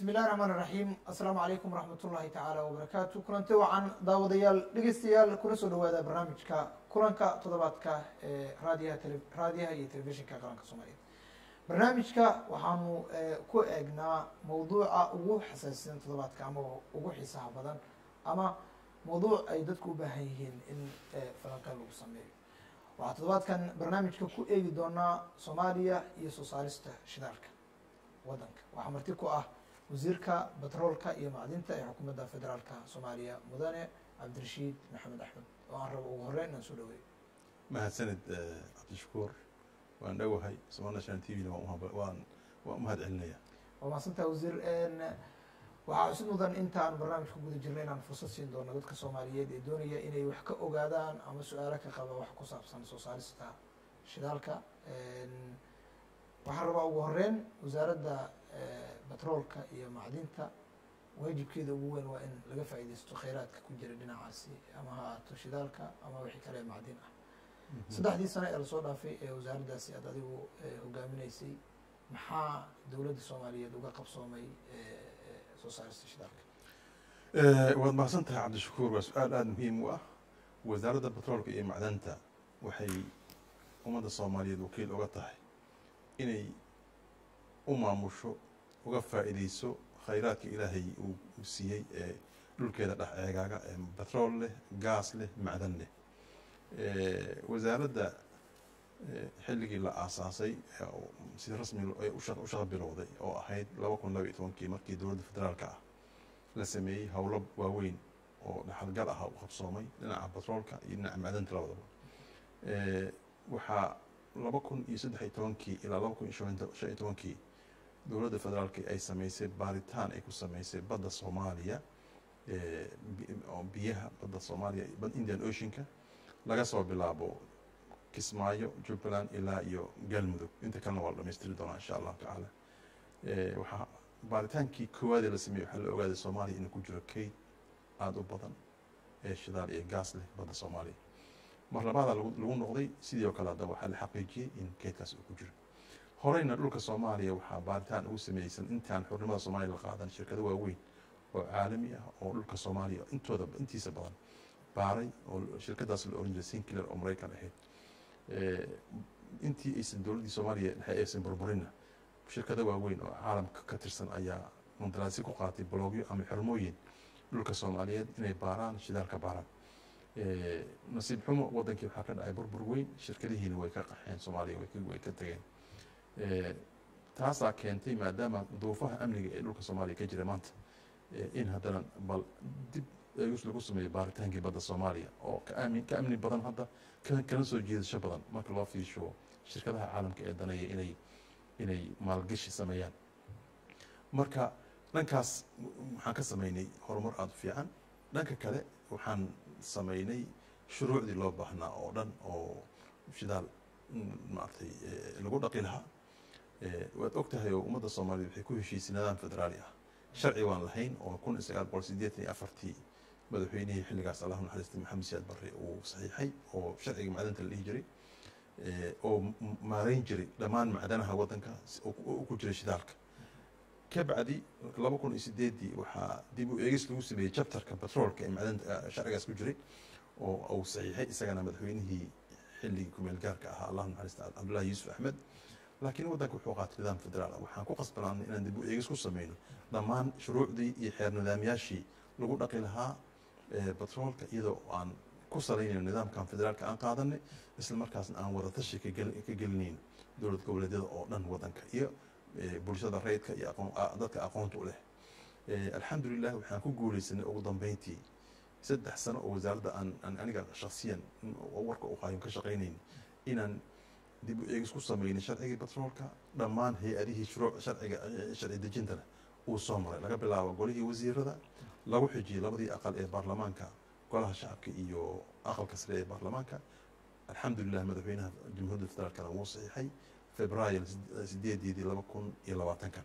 bismi illahi raxmaan iraxiim assalaamu calaykum waraxmat ullahi tacaala wabarakaatu kulanti wacan daawadayaal dhegeystayaal kula soo dhawaada barnaamijka kulanka toddobaadka ee raadiyaha tele raadiyaha iyo telefishinka qaranka soomaaliyeed. Barnaamijka waxaanu ku eegnaa mawduuca ugu xasaasisan toddobaadka ama ugu xiisaha badan ama mawduuc ay dadku u baahan yihiin in falanqeyn lagu sameeyo. Waxaa toddobaadkan barnaamijka ku eegi doonaa soomaaliya iyo soo saarista shidaalka waddanka. Waxaa marti ku ah wasiirka batroolka iyo macdinta ee xukuumadda federaalka soomaaliya. Mudane cabdirashiid maxamed axmed oo aan rabo ugu horeyn inaan soo dhaweeyo mahadsanid cabdishakuur waan dhowahay somal national t v-na waan waan umahad celinaya. Waa mahadsantaha wasiir waxaa cusub mudan intaan barnaamijka guda jirna inaan fursad siin doono dadka soomaaliyeed ee doonaya inay wax ka ogaadaan ama su'aalo ka qaba wax ku saabsan soo saarista shidaalka. Waxaan rabaa ugu horeyn wasaaradda batroolka iyo macdinta waajibkeeda ugu weyn waa in laga faa'iideysto kheyraadka ku jira dhinacaasi ama ha ahaato shidaalka ama wixii kale macdin ah. Saddexdii sano ee la soo dhaafay ee wasaaraddaasi aad adigu hogaaminaysay maxaa dowladda soomaaliyeed uga qabsoomay soo saarista shidaalka? Waad mahadsan tahay cabdishakuur waa su'aal aada muhiim u ah. Wasaaradda batroolka iyo macdanta waxay ummadda soomaaliyeed wakiil uga tahay inay u maamusho uga faa'iideyso khayraadka ilaahay uu siiyey ee dhulkeeda dhex eegaaga ee batrool leh gaas leh macdan leh. Wasaaradda xilligii la aasaasay si rasmi u shaqo bilowday oo ahayd laba kun laba iyo tobankii markii dowladda federaalka ah la sameeyey howlo waaweyn oo dhaxalgal ah u qabsoomay dhinaca batroolka iyo dhinaca macdanta labadaba. Waxaa laba kun iyo saddex iyo tobankii ilaa laba kun iyo shan iyo tobankii dowladda federaalka ay sameysay baaritaan ay ku sameysay badda soomaaliya oo biyaha badda soomaaliya indian oceanka laga soo bilaabo kismaayo jubbaland ilaa iyo galmudug. Inta kalena waa la dhamaystiri doonaa insha allahu tacaala. Waxaa baaritaankii koowaadee la sameeyey waxaa la ogaaday soomaaliya inuu ku jiro kayd aada u badan ee shidaal iyo gaas leh badda soomaaliya. Mar labaada lagu noqday sidii oo kale haddaba waxaa la xaqiijiyey in keydkaas uu ku jiro horeyna dhulka soomaaliya waxaa baaritaan ugu sameysan intaan xurnimada soomaaliya la qaadan shirkado waaweyn oo caalami ah oo dhulka soomaaliya intooda intiisa badan baaray oo shirkadaas la oran jiray sinclair oo maraykan ahayd. Intii aysan dowladdii soomaaliya dhexe aysan burburinna shirkado waaweyn oo caalamka ka tirsan ayaa mundaraasi ku qaatay blogyo ama xirmooyin dhulka soomaaliyeed inay baaraan shidaalka baaraan. Nasiib xumo wadankii waxaa ka dhacay burbur weyn shirkadihiina way ka qaxeen soomaaliya way ka tageen taasaa keentay maadaama duufaha amniga ee dhulka soomaaliya ka jira maanta in haddana bal dib lagu sameeyo baaritaankii badda soomaaliya oo ka amni badan hadda kana soo jiidasho badan marka loo fiisho shirkadaha caalamka ee daneeya inay inay maalgashi sameeyaan. Marka dhankaas waxaan ka sameynay horumar aada u fiican. Dhanka kale waxaan sameynay shuruucdii loo baahnaa oo dhan oo shidaal maaragtay lagu dhaqi lahaa waad og tahay oo ummadda soomaaliya waxay ku heshiisay nidaam federaali ah. Sharci waan lahayn oo kun iyo sagaal boqol sideetan iyo afartii madaxweynihii xilligaas allahu naxariistay maxamed siyaad barre uu saxiixay oo sharciga macdanta la dhihi jiray oo maareyn jiray dhammaan macdanaha waddanka u ku jiray shidaalka. Ka laba kun iyo sideedii waxaa dib u eegis lagu sameeyey jabtarka batroolka ee macdanta sharcigaas ku jiray oo uu saxiixay isagana madaxweynihii xilligii kumeel gaarka ahaa allahu naxariista cabdullahi yuusuf axmed laakiin waddanka wuxuu qaatay nidaam federaal ah waxaan ku qasbanaanay inaan dib u eegis ku sameyno dhammaan shuruucdii iyo xeer nidaamyaashii lagu dhaqi lahaa batroolka iyadoo aan ku salaynayno nidaamkan federaalka aan qaadanay isla markaasna aan wadatashi ka gelinayn dowlad goboleedyada oo dhan waddanka iyo bulshada rayidka iyo dadka aqoonta u leh alxamdulilah waxaan ku guuleysanay ugu dambeyntii saddex sano oo wasaaradda aan aniga shaksiyan warka u ka shaqaynayn inaan dib u eegis sameynay sharcigii batroolka dhammaan hay'adihii sharciga sharci dejintana uu soo maray. Laga bilaabo golihii wasiirada lagu xijiyey labadii aqal ee baarlamaanka golaha shacabka iyo aqalka sare ee baarlamaanka. Alxamdulilah madaxweynaha jamhuuriyadda federaalkana wuu saxiixay februaayo sideedeedii laba kun iyo labaatankan.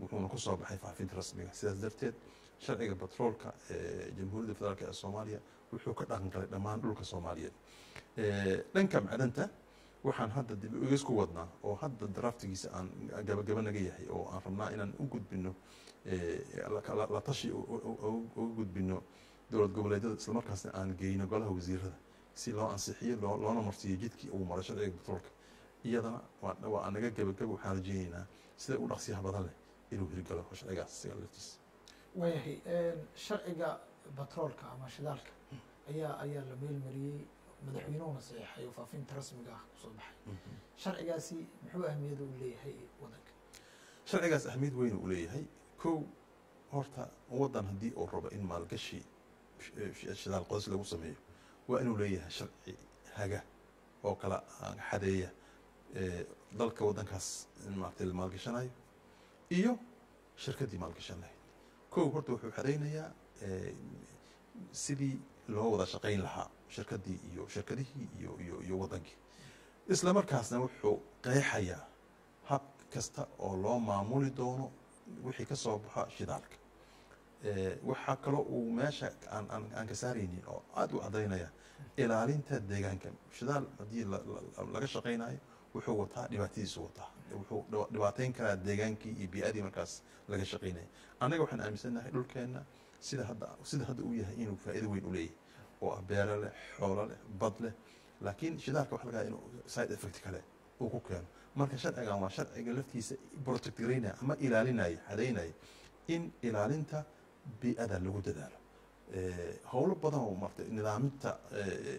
Wuxuuna ku soo baxay faafinta rasmiga. Sidaas darteed sharciga batroolka ee jamhuuriyadda federaalk ee soomaaliya wuxuu ka dhaqan galay dhammaan dhulka soomaaliyeed. Dhanka macdanta waxaan hadda dib igas ku wadnaa oo hadda draftigiisa aan gabagaba naga yahay oo aan rabnaa inaan u gudbino la tashi uga gudbino dowlad goboleedyada islamarkaasna aan geyno golaha wasiirada si loo ansixiyo loona marsiiyo jidkii uu maray sharciga batroolka iyadana waa naga gabagaba waxaan rajeyneynaa sida u dhaqsiyaha badan leh inuu hirgalo sharcigaas isaga laftiisa waayahay sharciga batroolka ama shidaalka ayaa ayaa la meelmariyey madaxweynuhuna saxiixay oo faafinta rasmiga ah ku soo baxay. Sharcigaasi muxuu ahmiyada u leeyahay wadanka? Sharcigaas ahmiyad weyn uu leeyahay. Kow horta waddan haddii uu rabo in maalgashi shidaal qodis lagu sameeyo waa inuu leeyahay sharci haga oo kala xadeeya dalka waddankaas maaragtay la maalgashanayo iyo shirkaddii maalgashan lahayd kow horta wuxuu xadaynayaa sidii loo wada shaqayn lahaa shirkaddii iyo shirkadihii iyo iyo waddankii isla markaasna wuxuu qeexayaa hab kasta oo loo maamuli doono wixii ka soo baxa shidaalka. Waxaa kaloo uu meesha aan ka saaraynin oo aada u caddaynaya ilaalinta deegaanka. Shidaal haddii laga shaqaynayo wuxuu wataa dhibaatadiisu wataa. Wuxuu dhibaateyn karaa deegaankii iyo bii-adii markaas laga shaqaynaya annaga waxaan aaminsannahay dhulkeenna sida hadda sida hadda uu yahay inuu faa'iido weyn u leeyahay oo ah beero leh xoolo leh bad leh. Laakiin shidaalka waxa laga inuu side effect kale uu ku keeno. Marka sharcigan waa sharciga laftiisa protect garaynaya ama ilaalinaya xadaynaya in ilaalinta bii-ada lagu dadaalo. Howlo badan oo marta nidaaminta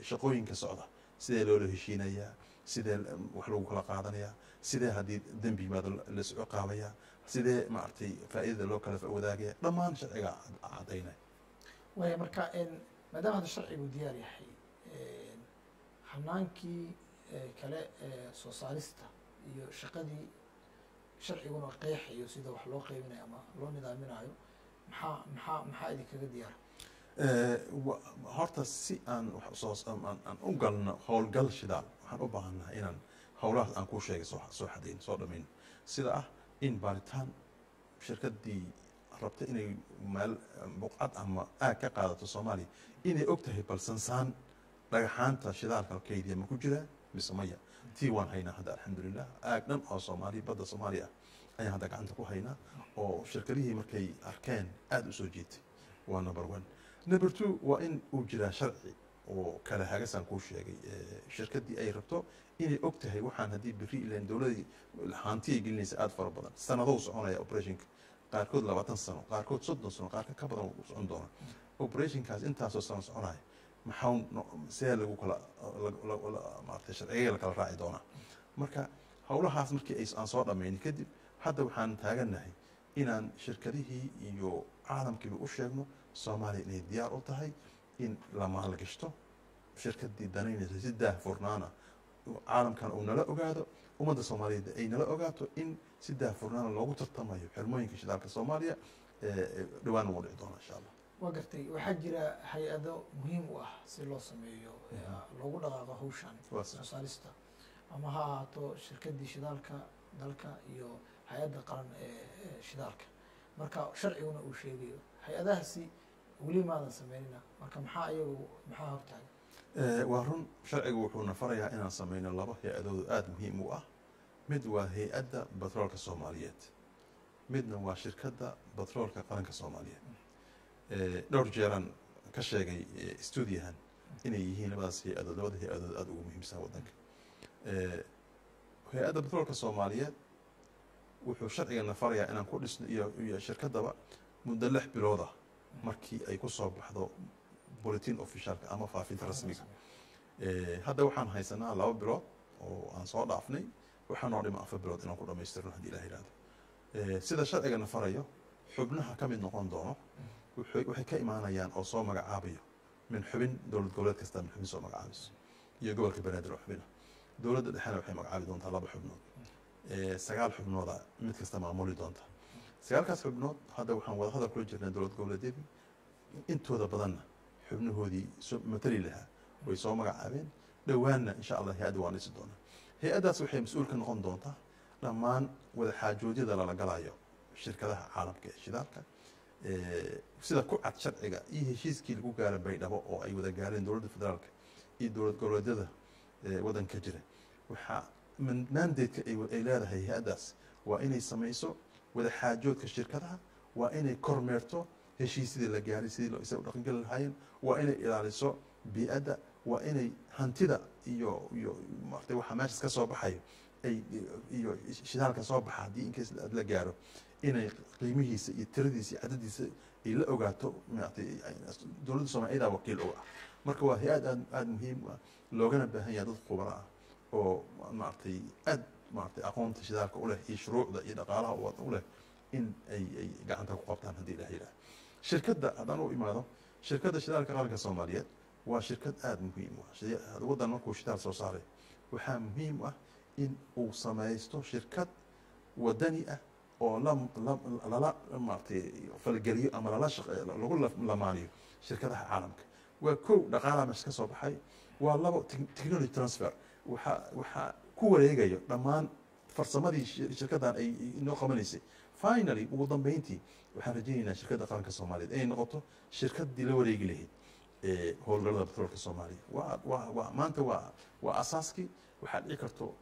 shaqooyinka socda. Sidee loola heshiinayaa? Sidee wax lagu kala qaadanayaa sidee haddii dembi yimaado lasu ciqaabayaa sidee maaragtay faa'iidada loo kala wadaagaya? Dhammaan sharciga cadaynaya marka maadaama hadda sharcigu diyaar yahay hanaankii kale soo saarista iyo shaqadii sharciguna qeexayo sida wax loo qeybinayo ama loo nidaaminayo maxaa maxaa maxaa idinkaga diyaara horta si aan aan u galno howlgal shidaal waxaan u baahannahay inaan howlahaas aan kuu sheegay soo xadayn soo dhamayn sida ah in baaritaan shirkaddii rabta inay buqcad ama aag ka qaadato soomaaliya inay og tahay bal sansaan dhagaxaanta shidaalka kaydiya ma ku jiraa mise maya tii waan haynaa hadda alxamdulilah aag dhan oo soomaaliya badda soomaaliya ah ayaan hadda gacanta ku haynaa oo shirkadihii markay arkeen aada u soo jiitay. Waa number one. Number two waa in uu jiraa sharci oo kale hagasaan kuu sheegay shirkaddii ay rabto inay og tahay waxaan haddii beri ilan dowladii haantiyay gelinaysa aada fara badan. Sanadow soconaya operationka qaarkood labaatan sano qaarkood soddon sano qaarka ka badan u socon doona operationkaas intaasoo sano soconaya maxaa see lagu kala maarata sharciga la kala raaci doonaa. Marka howlahaas markii aan soo dhammaynin kadib hadda waxaan taagannahay inaan shirkadihii iyo caalamkiiba u sheegno soomaaliya inay diyaar u tahay in la maalgashto shirkaddii danaynaysa si daahfurnaana caalamkan uu nala ogaado ummadda soomaaliyeed ay nala ogaato in si daahfurnaana loogu tartamayo xirmooyinka shidaalka soomaaliya dhowaan uu dhici doona insha allah. Waa gartay waxaa jira hay'ado muhiim u ah si loo sameeyo loogu dhaqaaqo hawshan soo saarista ama ha ahaato shirkaddii shidaalka dalka iyo hay'adda qaran ee shidaalka. Marka sharciguna uu sheegayo hay'adahaasi weli maadan sameynina marka maxaa iyagu maxaa hortaaga waa run sharcigu wuxuuna farayaa inaan sameyno laba hay'adoodu aada muhiim u ah mid waa hay'adda batroolka soomaaliyeed. Midna waa shirkadda batroolka qaranka soomaaliyeed. Dhowr jeeraan ka sheegay stuudiyahan inay yihiin labadaas hay'adood labada hay'adood aada ugu muhiimsan waddanka. Hay'adda batroolka soomaaliyeed wuxuu sharcigana farayaa inaan ku dhisno iyo shirkaddaba muddo lix bilood ah markii ay ku soo baxdo bulletin officialka ama faafinta rasmiga. Hadda waxaan haysanaa laba bilood oo aan soo dhaafnay waxaa noo dhima afar bilood inaan ku dhamaystirno haddii ilah yihahdo sida sharcigana farayo xubnaha ka mid noqon doono waxay ka imaanayaan oo soo magacaabayo. Min xubin dowlad goboleed kasta min xubin soo magacaabayso iyo gobolka banaadir oo xubina. Dowladda dhexena waxay magacaabi doontaa laba xubnood. Sagaal xubnooda mid kasta maamuli doonta. Sagaalkaas xubnood hadda waxaan wada hadal kula jirnaa dowlad goboleedyadii intooda badanna xubnahoodii matali lahaa way soo magacaabeen. Dhowaanna insha allah hay'adda waan doonaa hay'addaas waxay mas'uul ka noqon doontaa dhammaan wada xaajoodyada lala galayo shirkadaha caalamka ee shidaalka sida ku cad sharciga iyo heshiiskii lagu gaara baydhabo oo ay wada gaareen dowladda federaalka iyo dowlad goboleedyada waddanka jira. Waxaa man- mandate-ka ay ay leedahay hay'addaas waa inay samayso wadaxaajoodka shirkadaha waa inay kormeerto heshiisyadii la gaaray sidii isaga dhaqangeli lahaayeen waa inay ilaaliso bii'adda waa inay hantida iyo iyo maartay waxa meeshas ka soo baxayo ay iyo shidaalka soo baxa haddii inkaas la gaaro inay qiimihiisa iyo tiradiisa iyo cadadiisa ay la ogaato maartay dowladda soomaaliya wakiil uga ah. Marka waa hay'ad aad aada muhiim u ah loogana baahan yahay dad khubaro ah oo maaragtay aad maaragtay aqoonta shidaalka u leh iyo shuruucda iyo dhaqaalaha u leh in ay ay gacanta ku qabtaan haddii ilaha yidhaha shirkadda haddaan u imaado shirkadda shidaalka qaranka soomaaliyeed waa shirkad aada muhiim u ah. Shida- waddan markuu shidaal soo saaray? Waxaa muhiim ah in uu samaysto shirkad wadani ah oo la la- lala maaragtay falgeliyo ama lagu la- lamaaniyo shirkadaha caalamka. Waa kow dhaqaalaha meesha ka soo baxay. Waa labo tec- technology transfer. Waxaa ku wareegayo dhammaan farsamadii shi- shirkaddan ay inoo qabanaysay finally ugu dambeyntii waxaan rajaynaynaa shirkadda qaranka soomaaliyeed. Inay noqoto shirkaddii la wareegi lahayd ee howlgallada batroolka soomaaliya waa maanta waa waa asaaskii waxaa dhici karto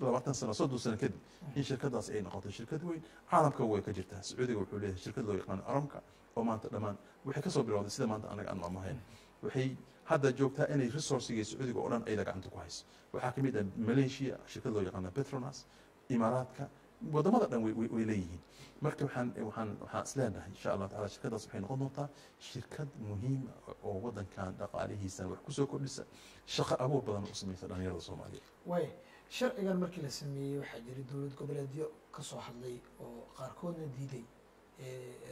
labaatan sano soddon sano kadib in shirkadaas ay noqoto shirkad weyn. Caalamka way ka jirtaa. Sacuudiga wuxuu leeyahay shirkad loo yaqaano aramka oo maanta dhammaan waxay ka soo bilowday sida maanta anaga aan maamahayn waxay hadda joogtaa inay resourciga sacuudiga oo dhan ayda gacanta ku hayso. Waxaa ka mid ah malaysia shirkad loo yaqaano petronas imaaraadka waddamada dhan way- way way leeyihiin marka waxaan waxaan waxaan isleenahay insha allah taala shirkadaas waxay noqon doontaa shirkad muhiim ah oo wadankan dhaqaalihiisana wax ku soo kordhisa shaqo abuur badan u samaysa dhalinyarada soomaaliyeed waay sharcigan markii la sameeyey waxaa jiray dowlad goboleedyo ka soo hadlay oo qaarkoodna diiday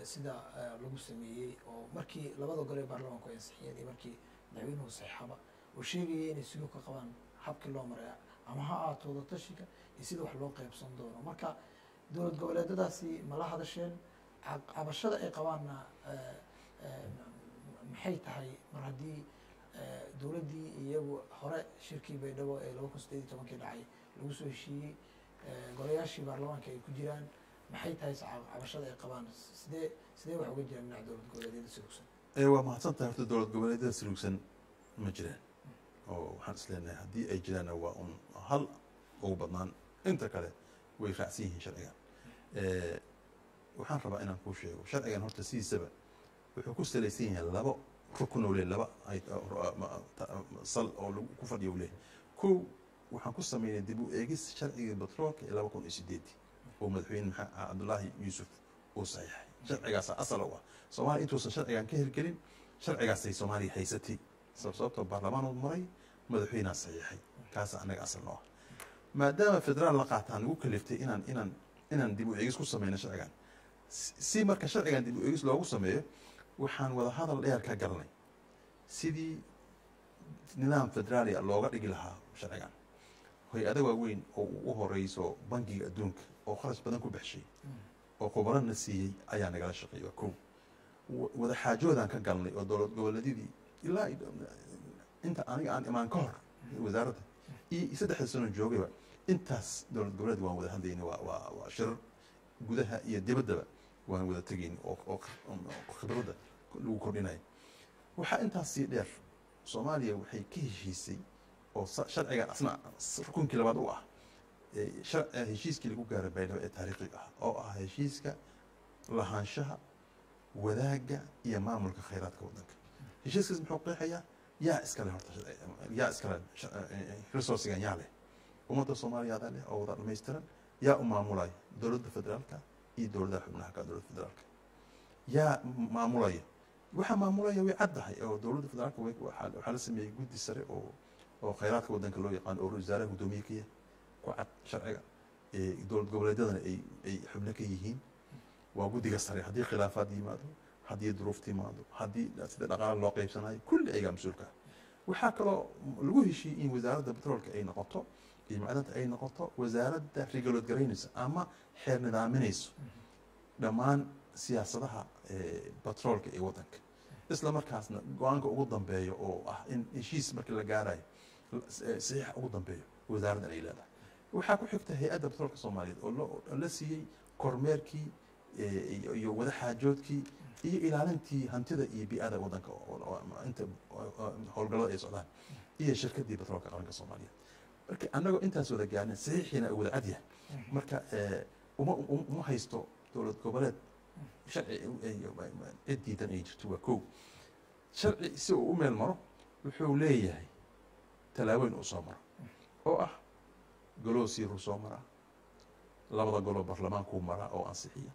sida lagu sameeyey oo markii labada gole ee baarlamaanku ay ansixiyeen iyo markii madaxweynuhu saxaaba oo sheegaya inay siduu ka qabaan habkii loo maray ama ha ahaato wadatashiga iyo sida wax loo qaybsan doono. Marka dowlad goboleedyadaasi ma la hadasheen ca- cabashada ay qabaanna eh, eh, maxay tahay? Mar haddii eh, dowladdii iyagu hore shirkii baydhabo ee laba kun sideed iyo tobankii dhacay lagu soo heshiiyey golayaashii baarlamaanka ay ku jiraan maxay tahay cabashada ay qabaan? Sidee sidee wax uga jiraan dhinaca dowlad goboleedyada sugsan ee waa mahadsan tahay horta dowlad goboleedyada sirugsan ma jiraan. Oo waxaan isleenahay haddii ay jiraanna waa un hal ugu badnaan inta kale way raacsan yihiin sharcigan waxaan rabaa inaan kuu sheego sharcigan horta sidiisaba wuxuu ku salaysan yahay labo rukun oo leh laba uh, ma- ta- sal oo ku fadhiyo u leh kow waxaan ku sameynay dib u eegis sharcigii batroolka ee laba kun iyo sideedii oo madaxweyne maxamed cabdullaahi yuusuf uu saxiixay. Sharcigaasa asal u ah. Soomaaliya intuusan sharcigan ka hirgelin sharcigaasay soomaaliya haysatay. Sab- sababtoo baarlamaan uu maray madaxweynea saxiixay. Kaasa anaga asal noo ah maadaama federaal la qaataan nagu kaliftay inaan inaan inaan dib u eegis ku sameyno sharcigan. Si marka sharcigan dib u eegis loogu sameeyo waxaan wada hadal dheer ka galnay sidii nidaam federaali ah looga dhigi lahaa sharcigan. Hay'ada waaweyn oo u horeyso bangiga adduunka oo kharash badan ku baxshay oo khubarana siiyey ayaa nagala kow. Wa- wada xaajoodaan ka galnay oo dowlad goboleedyadii ilaa inta aniga aan imaan ka hor wasaaradda. Iyo saddexda sano joogayba intaas dowlad goboleed waan wada hadlayna waa shirar gudaha iyo dibaddaba waan wada tegayn oo khibradda lagu kordhinayo waxaa intaas sii dheer soomaaliya waxay ka heshiisay oo sharcigan asna rukunkii labaad u ah heshiiskii lagu gaaray baydhabo ee taariikhiga ah oo ah heshiiska lahaanshaha wadaagga iyo maamulka khayraadka waddanka. Heshiiskaas muxuu qeexayaa? Yaa iskale horta yaa iskale sha- eh, resourcigan yaa leh ummadda soomaaliyaada leh oo wada dhammaystiran yaa u maamulaya dowladda federaalka iyo dowladaha xubnaha ka dowladda federaalka yaa maamulaya waxaa maamulaya way caddahay oo dowladda federaalka waxaa la sameeyey guddi sare oo oo khayraadka waddanka loo yaqaano oo wasaaraha guddoomiye ka yahay ku cad sharciga dowlad goboleedyadana ay ay xubno ka yihiin waa guddiga sare haddii khilaafaad yimaado haddii duruuf timaado haddii sida dhaqaale loo qaybsanayo kulli ayagaa mas'uulka waxaa kaloo lagu heshiiyey in wasaaradda batroolka ay noqoto iyo macdanta ay noqoto wasaaradda rigalood garaynaysa ama xeer nidaaminayso dhammaan siyaasadaha eh, batroolka ee waddanka isla markaasna go'aanka ugu dambeeyo oo ah in heshiis markii la gaarayo eh, saxiix ugu dambeeyo wasaaraddan ay leedahay waxaa ku xigta hay'adda batroolka soomaaliyeed oo la siiyey kormeerkii eh, iyo- iyo wada xaajoodkii iyo ilaalintii hantida iyo oo- oo- inta howlgallada ay socdaan iyo shirkaddii batroolka qaranka soomaaliyeed marka annagoo intaas wada gaarnay saxiixiina wada cadyahay marka eh, uma uma- uma haysto dowlad goboleed. Sharci cid diidan ay jirto waa kow. Sharci si uu u meel maro wuxuu leeyahay tallaabooyin uu soo maro. Oo ah goloo siiruu soo maraa labada goloo barlamaankuu maraa oo ansixiya.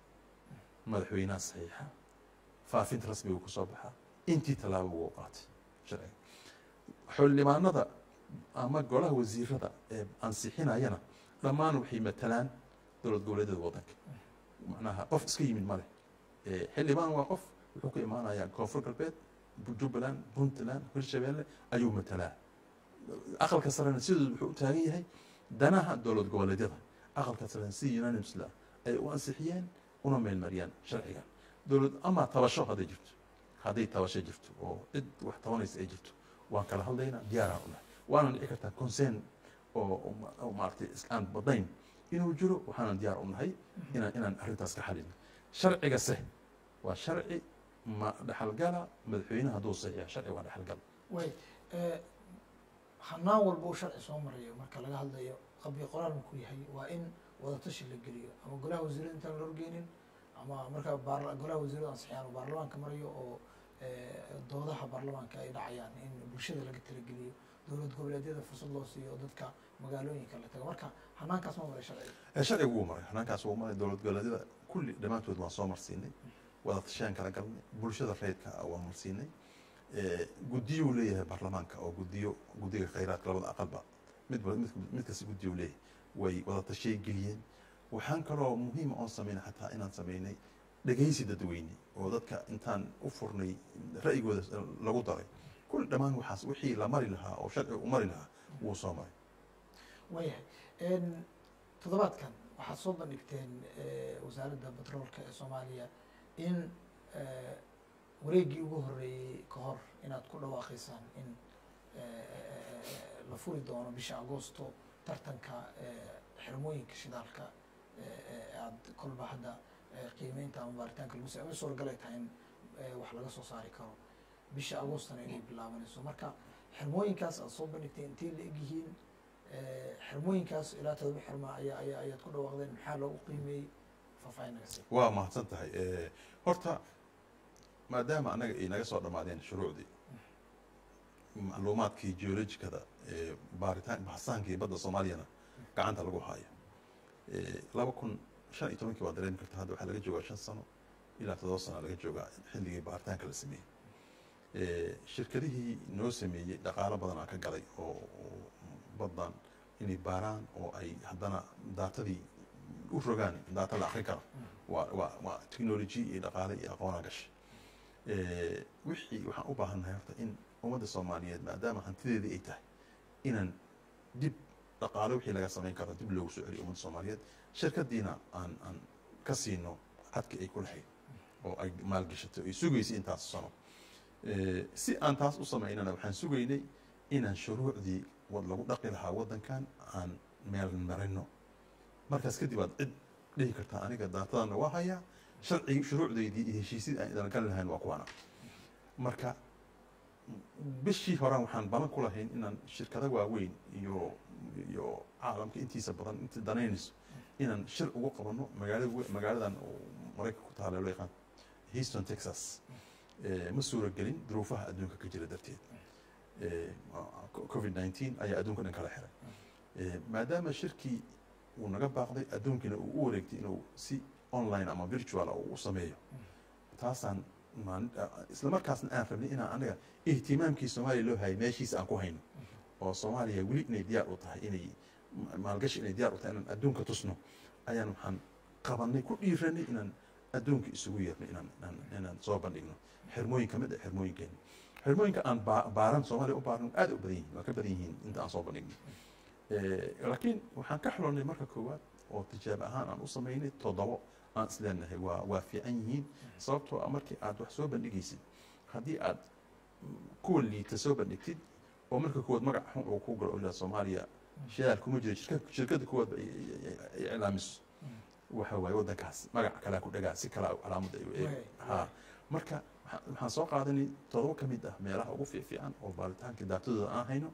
Madaxweynaha saxiixa. Faafinta rasmiga ku soo baxaa intii tallaabo wuu qaatay sharciga. Xildhibaanada ama golaha wasiirada ee ansixinayana dhammaan waxay matalaan dowlad goboleedyada waddanka. Macnaha qof iska yimid ma xildhibaan waa qof wuxuu ka imaanayaa koonfur galbeed jubbaland puntland hirshabeelle ayuu matalaa aqalka sarena siduu wuxuu u taagan yahay danaha dowlad goboleedyada. Aqalka sarena si unanimsla ay u ansixiyeen una meelmariyaan sharciga. Dowlad ama tabasho hadday jirto hadday tabasho jirto oo cid wax tabanaysa ay jirto waan kala hadlaynaa diyaaraan u nahay waana dhici kartaa consern oo oo ma- oo maaragtay is- aan badayn inuu jiro waxaanan diyaar u nahay inaan inaan arrintaas ka xalino sharcigase waa sharci ma dhexalgala madaxweynaha hadduu saxiixa sharci waa dhexalgal way eh, hanaan walba uu sharci soo marayo. Marka laga hadlayo qabyo qoraal markuu yahay waa in wadatashi la geliyo. Ama golaha wasiirada intaan la horgeynin ama marka golaha wasiirada ansixiyaan oo baarlamaanka marayo oo eh, doodaha baarlamaanka ay dhacayaan in bulshada laga talageliyo dowlad goboleedyada fursad loo siiyo dadka magaalooyinka la tago marka hanaankaas ma maray sharciga sharcigu wuu maray hannaankaas wuu maray dowlad goboleedyada kulli dhammaantood waan soo marsiinay wada tashaan kala galnay bulshada reedka ah waan marsiinay guddiyuu leeyahay baarlamaanka oo guddiyo guddiga khayraadka labada aqalba mid mid kasta leeyahay way wada tashay geliyeen waxaan kaloo muhiima oon sameynay xataa inaan sameynay dhegaysi dadweyne oo dadka intaan u furnay ra'yigooda lagu daray kulli dhammaan waxaas wixii la mari lahaa oo sharciga u mari lahaa wuu soo maray. Waayahay toddobaadkan waxaad soo bandhigteen eh, wasaaradda batroolka ee soomaaliya in eh, wareeggii ugu horreeyey ka hor inaad ku dhawaaqaysaan in eh, la furi doono bisha agoosto tartanka xirmooyinka shidaalka eh, eh, aad kolba hadda qiimeynta ama baaritaanka lagu sa- ama tahay in wax laga soo saari karo bisha agoostana inay bilaabanayso marka xirmooyinkaas aad soo bandhigteen intay la egyihiin? Eh, xirmooyinkaas ilaa todoba xirma ayaa ayaa ayaad ku dhawaaqdeen maxaa loogu qiimeeyey? Faahfaahin naga sii waa mahadsan tahay. Eh, horta maadaama annaga ay naga soo dhammaadeen shuruucdii macluumaadkii geologikada ee baaritaan baxsaankii badda soomaaliyana gacanta lagu haayo. Eh, laba kun shan iyo tobankii waa dareemi karta. Hadda waxaa laga joogaa shan sano ilaa toddoba sano laga joogaa xilligii baaritaanka la sameeyey. Eh, shirkadihii noo sameeyey dhaqaalo badanaa ka galay oo baddan inay baaraan oo ay haddana daatadii u rogaan daata la akrin karo waa technology iyo dhaqaale iyo aqoonaa gashay. Wixii waxaan u baahannahay horta in ummadda soomaaliyeed maadaama hantideedii ay tahay inaan dib dhaqaale wixii laga samayn karo dib loogu soo celiyo ummadda soomaaliyeed shirkadiina aan aan ka siino cadkii ay ku lahayd oo ay maalgashatay oo ay sugaysay intaas sano si aan taas u samaynana waxaan sugaynay inaan shuruucdii lagu dhaqi lahaa waddankan aan meel marino. Markaas kadib aad cid dhihi kartaa aniga daatadana waa hayaa sharcigi shuruucdeydii iyo heshiisyadii aan idan gali lahayn waa kuwaana marka bishii horaan waxaan balan ku lahayn inaan shirkado waaweyn iyo iyo caalamka intiisa badan inta danaynayso inaan shir ugu qabano magaalada magaaladan maraykanka ku taala loo yaqaan houston texas ma suura gelin duruufaha adduunka ka jira darteed. Eh, covid 19 ayaa adduunka dhan kala xiray. Eh, maadaama shirkii uu naga baaqday adduunkina uu u wareegtay inuu si online ama virtual uu u sameeyo. Taasaan maalin- isla markaasna aan rabnay inaan anaga ihtimaamkii soomaaliya loo hayay meeshiisa aan ku hayno. Oo soomaaliya weli inay diyaar u tahay inay ma- maalgashi inay diyaar u tahay inaan adduunka tusno. Ayaan waxaan qabanay ku dhiiranay inaan adduunka isugu yeerno inaan soo bandhigno xirmooyin ka mid ah xirmooyinkeena xirmooyinka aan baa- baaran soomaaliya u baarno aad u badan yihiin waa ka badan yihiin inta aan soo bandhigno Eh, laakiin waxaan ka xulonnay marka koowaad oo tijaabo ahaan aan u samaynay toddobo aan isleenahay waa waa fiican yihiin sababtoo ah markii aad wax soo bandhigaysid haddii aad mm, kuwa liita soo bandhigtid oo marka koowaad magac xun uu ku galo ilaa soomaaliya shidaal kuma shirka- shirkadda ay iclaamiso. Waxa waaye waddankaas magac kalaa ku dhagaa si kalaa calaamadda marka waxaan soo qaadanay todoba ka mid ah meelaha ugu fiicfiican oo baaritaankii daatadooda aan hayno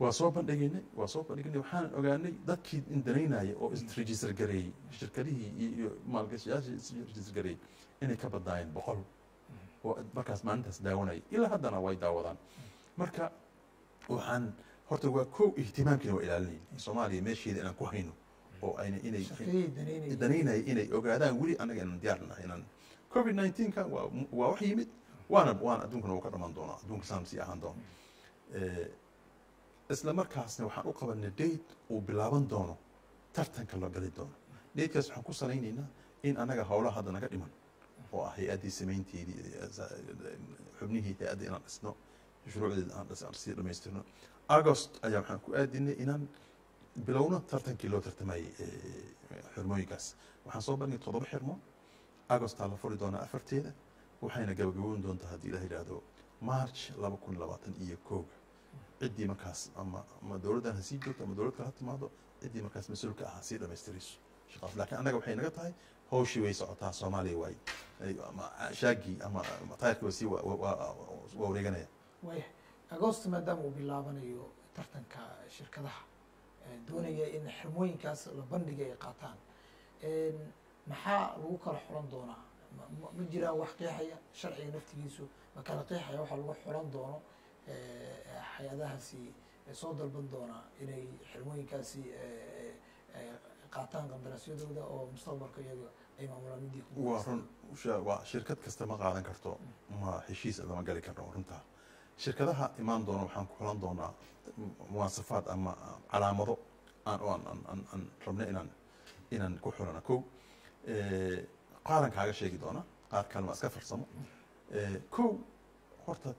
waa soo bandhigaynay waa soo bandhigaynay waxaan ogaanay dadkii in danaynaya oo isregister gareeyey shirkadihii iyo maalgashayaashii isregister gareeyey inay ka badnaayeen boqol oo markaas maalintaas daawanaya ilaa haddana way daawadaan marka waxaan horta waa kow ihtimaamkiina waa ilaalinayna soomaaliya meesheeda inaan ku hayno oo ayna inay danaynaya inay ogaadaan weli annaga inaan diyaar nahay inaan covid 19ka waa waa wax yimid waana waana adduunkana wuu ka dhamaan doonaa adduunka saan sii ahaan doona isla markaasna waxaan u qabanay date uu bilaaban doono tartanka la gali doono. Datekaas waxaan ku salaynaynaa in annaga howlaha hadda naga dhiman oo ah hay'addii samaynteedii sa- xubnihii hay'adda inaan dhisno shuruucdeeda aan dhis- aan sii dhamaystirno agost ayaa waxaan ku aadinay inaan bilowno tartankii loo tartamayay eh, xirmooyinkaas. Waxaan soo bandhigay toddoba xirmo agostaa la furi doonaa afarteeda waxayna gabagaboon doontaa haddii ilaah yidhaahdo march laba kun labaatan iyo kooga ciddii markaas ama ama dowladdan ha sii joogto ama dowlad kale ha timaado ciddii markaas mas'uulka ah ha sii dhamaystirayso shaqaas laakiin annaga waxay naga tahay hawshii way socotaa soomaaliya waaye Ay- ama shaagii ama taayirkii waa sii wa- wa- wa- waa wareeganaya. Waaya agost maadaama uu bilaabanayo tartanka shirkadaha doonaya in xirmooyinkaas la bandhiga ay qaataan maxaa lagu kala xulan doonaa? Ma- jiraan wax qeexaya sharciga naftigiisu? Ma kala qeexaya waxa lagu xulan doono ee, hay'adahaasi ee soo dalban doonaa inay xirmooyinkaasi ee, qaataan qandaraasyadooda oo mustaqbalka iyaga ay maamulaan midii waa run waa shirkad kasta ma qaadan karto. Ma heshiis lama gali karno runta. Shirkadaha imaan doona waxaan ku xulan doonaa muwaasafaad ama calaamado aan- aan aan rabna inaan inaan ku xulana kow Eh, qaaran kaaga sheegi doona qaar kalema iska farsamo kow horta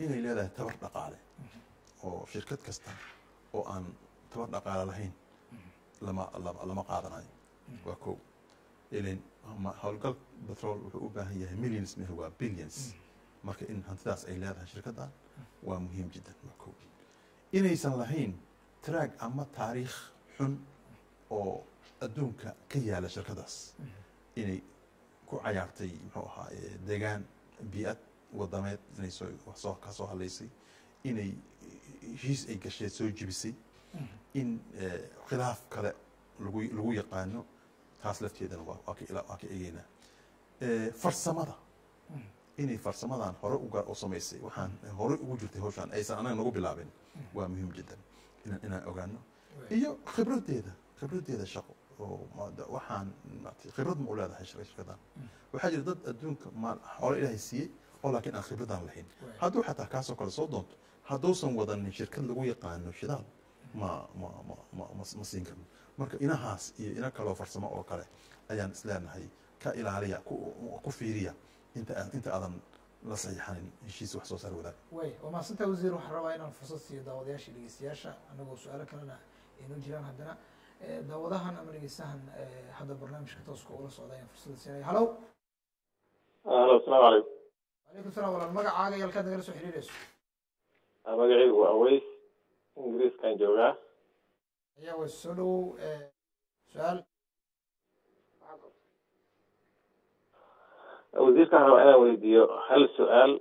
inay leedahay tabar dhaqaale oo shirkad kasta oo aan tabar dhaqaale lahayn lama lama qaadanayo waa kow ilan howlgal petrol wuxuu u baahan yahay millions mehe waa billions. Marka in hantidaas ay leedahay shirkaddan waa muhiim jiddan waa kow inaysan lahayn traag ama taariikh xun oo adduunka ka yaalla shirkadaas. Inay ku cayaartay muxuu ahaa eh, deegaan bii'ad wadameed inay soo ka soo hadlaysay. Inay heshiis ay gashay soo jibisay. In eh, khilaaf kale lagu lagu yaqaano taas lafteedana waa ka egeynaa. Eh, farsamada. Inay farsamadan hore uga u samaysay. Waxaan hore ugu jirtay hawshaan aysan anaga nagu bilaabin. Waa muhiim jiddan. Inaan inaan ogaano. Iyo khibraddeeda khibraddeeda shaqo waxaan khibrad ma u leedahay shirkadan. Waxaa jira dad adduunka maal xoolo ilaahay siiyey oo laakiin aan khibradan lahayn. Hadduu xataa kaasoo kale soo doonto hadduusan wadanin shirkad lagu yaqaano shidaal ma ma ma ma ma siin karno. Marka inahaas iyo ina kaloo farsamo oo kale ayaan isleenahay ka ilaaliya ku fiiriya inta inta aadan la saxiixanin heshiis wax soo saar wadaag. Way waa mahadsantaha wasiir waxaan rabaa inaan fursad siiyo daawadayaasha dhegeystayaasha anagoo su'aalo kalena aynoo jiraan haddana daawadahan ama dhegeystahan hadda barnaamijka tooska ula socda ayaan fursada siinaya. Hallo alo asalaamu calaykum wacalaykum salaam walaal magacaaga iyo halkaad nagala soo xiriirayso? Magacaygu waa aweys ingiriiskaan joogaa. Ayaa way soo dhowow su'aal? Wasiirkaan rabaa inaan weydiiyo hal su'aal.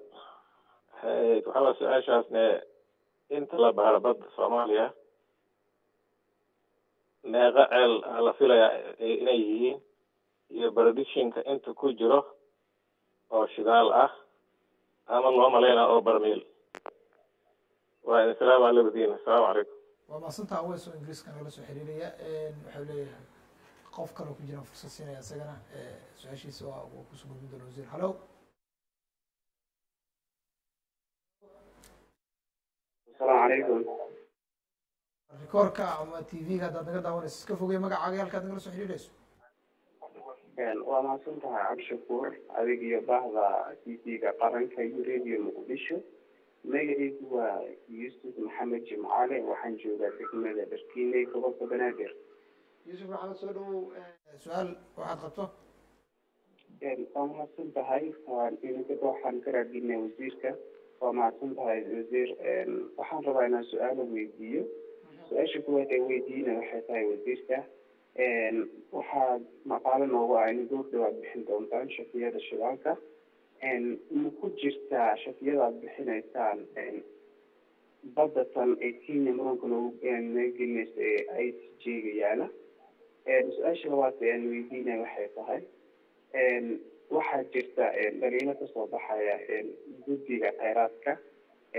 Waxaa su'aashaasne inta la baaro badda soomaaliya meeqa ceel la filayaa inay yihiin iyo predictionka inta ku jiro oo shidaal ah ama loo malaynaa oo barmiil waa idin salaam ala wadiina asalaamu calaykum. Waa mahadsantaha aweys oo ingiriiska nagala soo xiriiraya waxau leeyahay qof kaloo ku jiraan fursad siinaya isagana su'aashiisa waa uu ku soo gudbin doona wasiir. Hallo asalaamu calaykum rikoorka ama t v-ga haddaad naga daawanayso iska fogey magacaaga halkaad nagala soo xiriirayso waa mahadsan tahay cabdishakuur adig iyo bahda t v-ga qaranka iyo radio muqdisho magacaygu waa yuusuf maxamed jimcaale waxaan joogaa degmada dharkiiney gobolka banaadir. Yuusuf maxamed soo dhowow eh, su'aal waxaad qabto? Waa mahadsan tahay waan inagada waxaan ka raadinay wasiirka. Waa mahadsan tahay wasiir waxaan rabaa inaan su'aalo weydiiyo su'aasha kuwaad ee weydiina waxay tahay wasiirka waxaa maqaalo noogu ah in goor dhawaad bixin doontaan shafiyada shidaalka. Ma ku jirtaa shafiyada aad bixinaysaan badda tan ee kenya muranka noogu gelinaysa ee i c j-ga yaalla? Su'aasha labaad ee aan weydiinaya waxay tahay waxaa jirta dhaliilo ka soo baxaya guddiga kheyraadka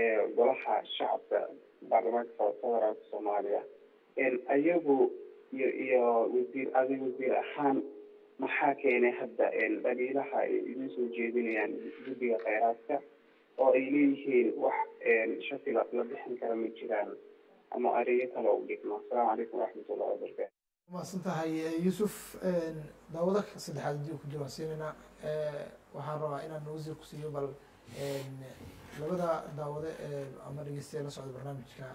ee golaha shacabka baarlamaanka federaalka soomaaliya ayagu iyo iyo wasiir adi wasiir ahaan maxaa keenay hadda dhaliilaha ay idin soo jeedinayaan guddiga kheyraadka oo ay leeyihiin wax shaki la bixin kara ma jiraan ama ariyo kale u dhigno asalaamu calaykum waraxmatullahi wabarakatu umahadsan tahay yuusuf daawada saddexaad haddii ku jiro waan siinaynaa waxaan rabaa inaan wasiir ku siiyo bal labada daawade ama dhegeystayaal la socda barnaamijka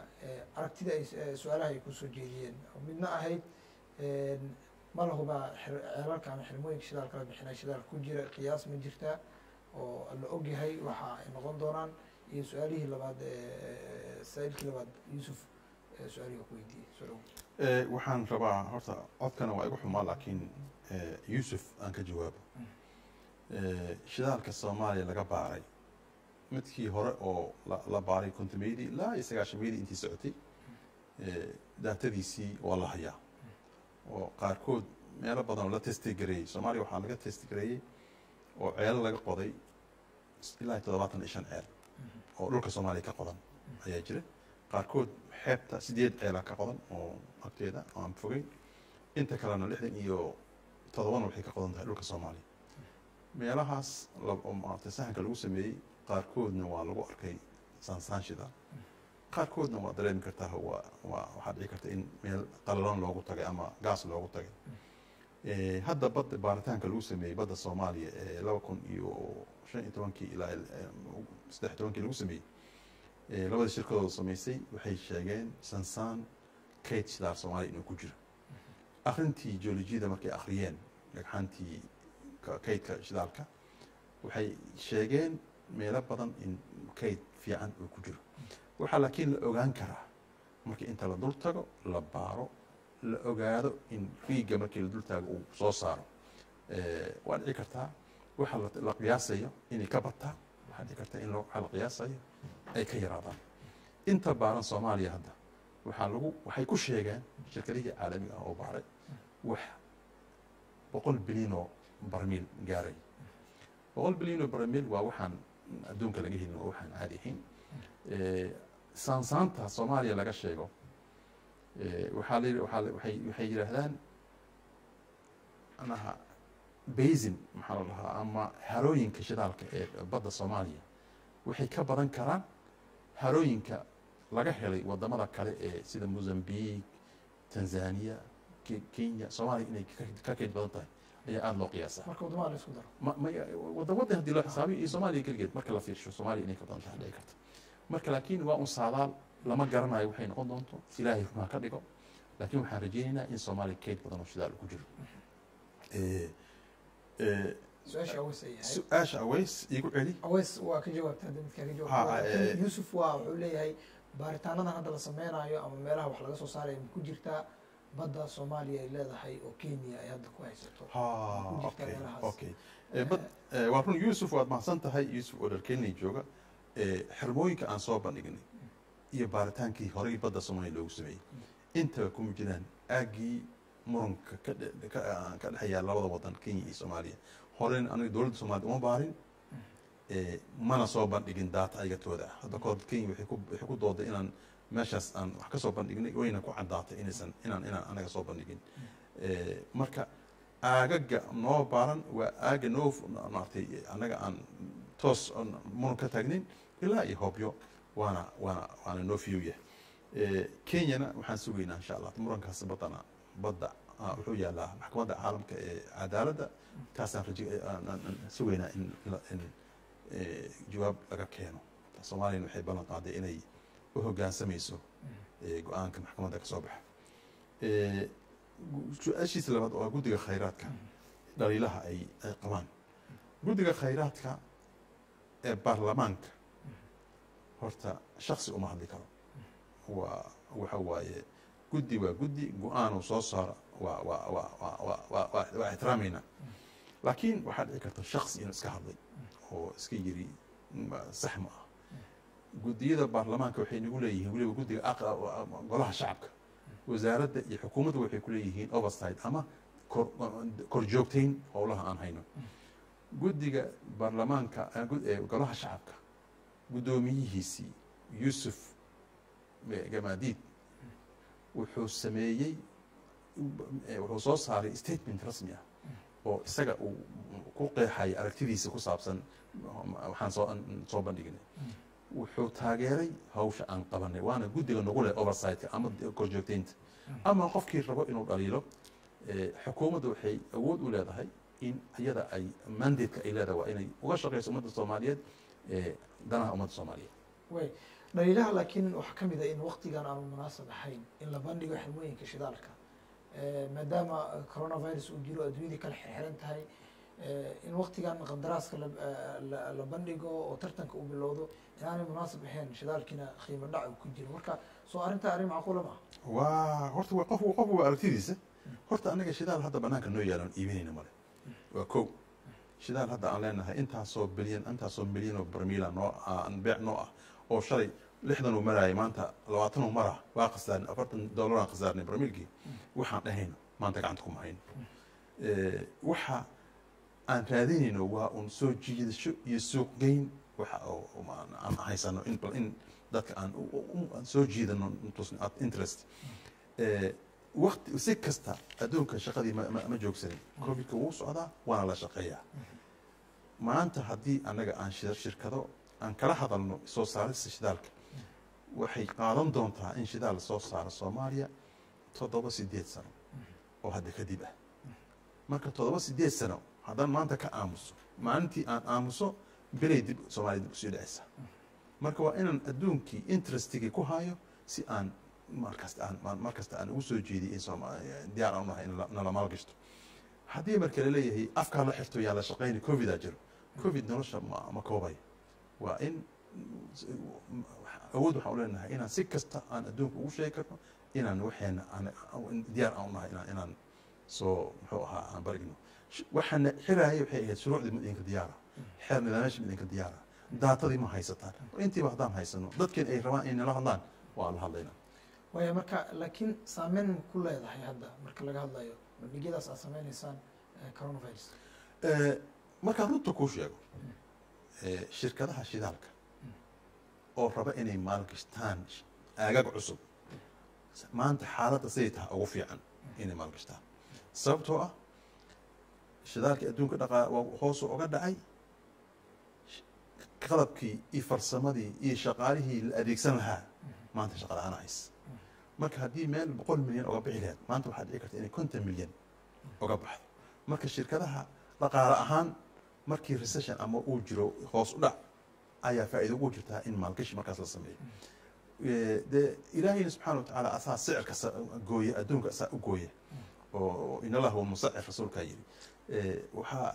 aragtida ay su'aalaha ay ku soo jeediyeen. Midna ahayd ma lahubaa ceelalka ama xirmooyinka shidaal kala bixinay shidaal ku jira qiyaas ma jirtaa oo la ogyahay waxa ay noqon doonaan. Iyo su'aalihii labaad saa-ilkii labaad yuusuf su'aalihi ku weydiiyey. Waxaan rabaa horta codkana waa igu xumaa laakiin yuusuf aan ka jawaabo. Shidaalka soomaaliya laga baaray midkii hore oo la baaray kontomeydii ilaa iyo sagaashameydii intii socotay daatadiisii waa la hayaa. Oo qaarkood meelo badan oo la testi gareeyey soomaaliya waxaa laga testi gareeyey oo ceelo laga qoday ilaa iyo toddobaatan iyo shan ceel. Oo dhulka soomaaliya ka qodan ayaa jira. Qaarkood xeebta sideed ceela ka qodan oo agteeda oo aan fogeyn inta kalena lixdan iyo toddobana waxay ka qodan tahay dhulka soomaaliya. Meelahaas maaragtay sahanka lagu sameeyey qaarkoodna waa lagu arkay saansaan shidaal qaarkoodna waa dareemi kartaa waxaa dhici karta in meel qalalan loogu tagay ama gaas loogu tagay. Hadda badda baaritaanka lagu sameeyey badda soomaaliya ee laba kun iyo shan iyo tobankii ilaa saddex tobankii lagu sameeyey labada shirkadooda samaysay waxay sheegeen sansaan kayd shidaal soomaaliya inuu ku jiro. Akrintii geolojiyada markay akhriyeen dhagxantii kaydka shidaalka waxay sheegeen meelo badan in kayd fiican uu ku jiro. Waxaa laakiin la ogaan karaa markii inta la dul tago la baaro la ogaado in riigga markii la dul taago uu soo saaro. Waa dhici kartaa waxa la qiyaasayo inay ka bataa waxaa dhici kartaa in waxa la qiyaasayo ay ka yaraadaan. Inta baaran soomaaliya hadda waxaa lagu waxay ku sheegeen shirkadihii caalamiga ah oo baaray wax boqol bilyan oo barmiil gaaray. Boqol bilyan oo barmiil waa waxaan adduunka laga helin waa waxaan caadi ahayn saansaanta soomaaliya laga sheego waxaa waxaa waxay yidhaahdaan anaha basin maxaa la dhahaa ama harooyinka shidaalka ee badda soomaaliya waxay ka badan karaan harooyinka laga helay waddamada kale ee sida mozambique tanzania kenya soomaaliya inay ka kayd badan tahay ayaa aada loo daro. Wadamada haddii loo xisaabiyo iyo soomaaliya keligeed marka la fiirsho soomaaliya inay ka badan tahay dhici karta marka laakiin waa un saadaal lama garanayo waxay noqon doonto ilaahay rumaa ka dhigo. Laakiin waxaan rajeynaynaa in soomaaliya kayd badan oo shidaal ku jiro. Su'aasha aweys igu celi. Aweys waa ka jawaabta hadda midkaa ka Ha, jawaabta eh, yuusuf waa wuxuu leeyahay baaritaanadan hadda la sameynayo ama meelaha wax laga soo saarayo ma ku jirtaa badda soomaaliya ay leedahay oo kenya ay hadda ku haysato. Eh, eh, waa run yuusuf waad mahadsan tahay. Yuusuf oo dhalkeynay jooga. Eh, xirmooyinka aan soo bandhignay iyo baaritaankii horey badda soomaaliya loogu sameeyey intaba kuma jiraan aaggii muranka ka dhe- ka aan ka dhexeeya labada wadan kenya iyo soomaaliya. Horen aniga dowladda soomaaliya uma baarin. Mana soo bandhigin daata ayagatooda ah hadda kahor kenya waxay ku dooday inaan meeshaas aan wax ka soo bandhignay wayna ku caddaatay inaysan inaan inaan anaga soo bandhigin. Eh, marka aagaga noo baaran waa aaga noo maaragtay annaga aan toos muran ka taagnayn ilaa iyo hobyo waana waana waana noo fiyow yahay. Eh, kenyana waxaan sugaynaa insha allah murankaas baddana badda ah, wuxuu yaalaa maxkamadda caalamka ee cadaaladda taasaan raje aan- aan- aan sugaynaa in in eh, jawaab laga keeno. Soomaaliyana waxay ballan qaaday inay u hogaansamayso go'aanka maxkamadda ka soo baxa. Su'aashiisa labaad waa guddiga khayraadka. Dhaliilaha ay ay qabaan. Guddiga khayraadka ee baarlamaanka horta shaksi uma hadli karo. Waa waxa waaye guddi waa guddi go'aanuu soo saara waa wa wa wa waa ixtiraamayna laakiin waxaa dhici karta shaksi inuu iska hadlay oo iska yiri sax ma ah guddiyada baarlamaanka waxay nagu leeyihiin weliba guddiga aq- golaha shacabka. Wasaaradda iyo xukuumadda waxay ku leeyihiin oversight ama kor kor joogtayn howlaha aan hayno. Guddiga baarlamaanka eh, golaha shacabka guddoomiyihiisii yuusuf gamaadiid wuxuu sameeyey wuxuu soo saaray statement rasmi ah oo isaga uu ku qeexay aragtidiisa ku saabsan waxaan soo soo bandhignay wuxuu taageeray hawsha aan qabanay waana guddiga nagu leh oversightka ama korjoogteynta ama qofkii rabo inuu dhaliilo eh, xukuumadda waxay awood u leedahay in iyada ay mandatka ay leedahay waa inay uga shaqeyso ummadda soomaaliyeed eh, danaha ummadda soomaaliyeed. Way. Dhaliilaha laakiin waxaa ka mid a in waktigan aanu munaasab ahayn in la bandhigo xirmooyinka shidaalka Eh, maadaama coronavirus uu jiro adduunyadii kala xirxiran tahay in waktigan qandaraaska la- eh, la- bandhigo oo tartanka uu bilowdo inaanay munaasab ahayn shidaalkiina qiimo dhac ku jiro. Marka soo arrinta arrin macquula ma ah waa horta waa qof qof waa aragtidiisa. Horta anaga shidaal hadda banaanka noo yaalan iibinayna male waa kow. Shidaal hadda aan leenahay intaasoo bilyan intaasoo milyan oo barmiila noo aan beec noo ah oo shalay lixdan uu maanta labaatan uu maraa waa khasaarnay afartan dollar aan khasaarnay barmiilkii waxaan dhahayno maanta gacanta kuma hayno Eh, waxa aan raadinayno waa un soo jiidasho iyo suuqgeyn waxa aan haysano in dadka aan soo jiidano interest. Eh, waqti si kasta adduunka shaqadii ma- joogsanin covidka wuu socdaa waana la shaqeeyaa. Maanta haddii annaga aan shir- shirkado aan kala hadalno soo saarista shidaalka waxay qaadan doontaa in shidaal soo saaro soomaaliya toddoba sideed sano oo hadda kadib ah. Marka toddoba sideed sano haddaan maanta ka aamuso. Maalintii aan aamuso bilay dib soomaaliya dib u sii dhacaysa. Marka waa inaan adduunkii interestigii ku hayo si aan markasta aan mar- markasta aan ugu soo jeediy in diyaar aan u nahay nala maalgashto. Haddii marka la leeyahay afkaa la xirto yaa la shaqayni covidaa jiro. Covid nolosha ma koobay. Waa in awood waxaan u leenahay inaan si kasta aan adduunka ugu sheegi karno inaan waxeena diyaar aan u nahay inaan soo muxuu ahaa aan barigno. Waxaana xiraaya waxay ahayd shuruucdii ma idinka diyaara. Xeer nidaamyaasha ma idinka diyaara. Daatadii ma haysataan intiiba haddaan haysano. Dadkeen ay rabaan inay nala hadlaan waa la hadlaynaa waaya marka laakiin saameyn ku leedahay hadda marka laga hadlayo bandhigyadaas aad sameyneysaan eh, coronavirus. Eh, markaan runta kuu sheego eh, shirkadaha shidaalka oo raba inay maalgashtaan sh- aagag cusub maanta xaaladda siday tahay ugu fiican inay maalgashtaan sababtoo ah shidaalkii adduunka dhaqaa waa hoosu uga dhacay qalabkii iyo farsamadii iyo shaqaalihii la adeegsan lahaa. Maanta shaqa la'aan hays marka haddii meel boqol milyan uga bixi lahayd maanta waxaa dhici karta inay konton milyan uga baxdo. Marka shirkadaha dhaqaale ahaan markii recession ama uu jiro hoos u dhac ayaa faa'iido ugu jirtaa in maalgashi markaas la sameeyo. Dee ilaahayna subxaana watacaala asaa sicirka gooya adduunka asaa u gooya oo in allah huwa musacir rasuulkaa Eh, waxaa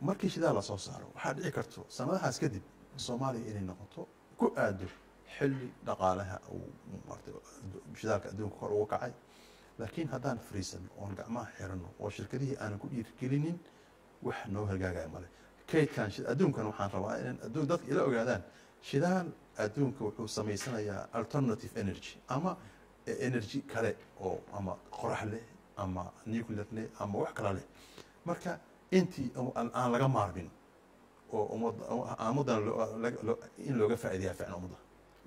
markii shidaal la soo saaro waxaa dhici karto sanadahaas kadib soomaaliya inay noqoto ku aado xilli dhaqaalaha shidaalka adduunka kor uga kacay. Laakiin haddaan fariisano oon gacmaha xirano oo shirkadihii aanan ku dhiirigelinin wax noo hagaagaya male kaydkan adduunkan waxaan rabaa in dadka ila ogaadaan shidaal adduunka wuxuu samaysanayaa alternative energy ama energy kale oo ama qorax leh ama nuclear ama wax kale leh. Marka intii aan laga maarmin oo ummaddan in looga faa'iideeyaa fiican ummadda.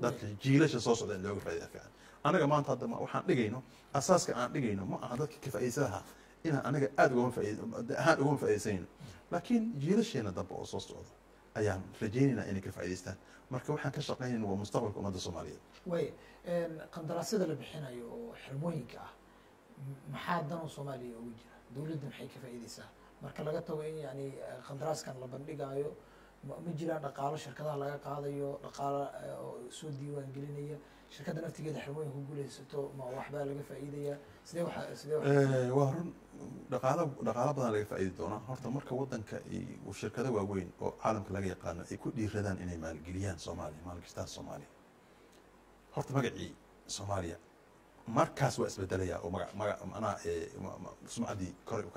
Dadka jiilasha soo socda in looga faa'iideeyaa fiican anaga maanta hadda waxaan dhigayno asaaska aan dhigayno ma aha dadka ka faa'iidsadaha inaan anaga aada ugama faa'iid ahaan ugama faa'iidaysanayno laakiin jiilasheena dambe oo soo socda ayaan rajaynaynaa inay ka faa'iidaystaan. Marka waxaan ka shaqaynayna waa mustaqbalka ummadda soomaaliyeed. Waaya qandaraasyada la bixinayo oo xirmooyinka ah maxaa dan oo soomaaliya ugu jira? Dowladda maxay ka faa'iideysaa? Marka laga tago in yani eh, qandaraaskan la bandhigaayo ma jiraan dhaqaalo shirkadaha laga qaadayo dhaqaalo eh, oo soo diiwaan gelinaya shirkadda naftigeeda xirmooyinka ku guulaysato ma waxbaa laga faa'iidaya sidee waxa sidee Eh, waa run dhaqaalo dhaqaalo badan laga faa'iidi doonaa. Horta marka wadanka iyo shirkado waaweyn oo caalamka laga yaqaano ay ku dhiiradaan inay maalgeliyaan soomaaliya maalgashtaan soomaaliya. Horta magacii soomaaliya markaas waa isbedelaya oo macnaha eh, sumcaddii koray u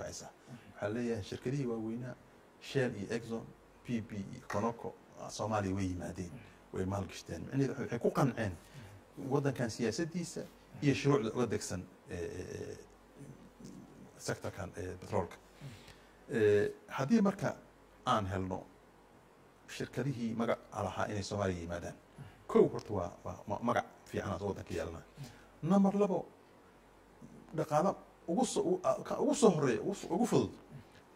waxaa leeyahay shirkadihii waaweynaa shell iyo exxon p p iyo conoco ah, soomaaliya way yimaadeen way maalgashteen. Micnaheedu waxa- waxay ku qanceen waddankan siyaasaddiisa iyo shuruucda uga degsan eh, eh, sectorkan petroolka haddii marka aan helno shirkadihii magac lahaa inay soomaaliya yimaadaan kow horta waa waa ma- magac fiicanaas waddanka yeelana number labo dhaqaalo ugu soo ka soo horreeya ugu fu- ugu fudud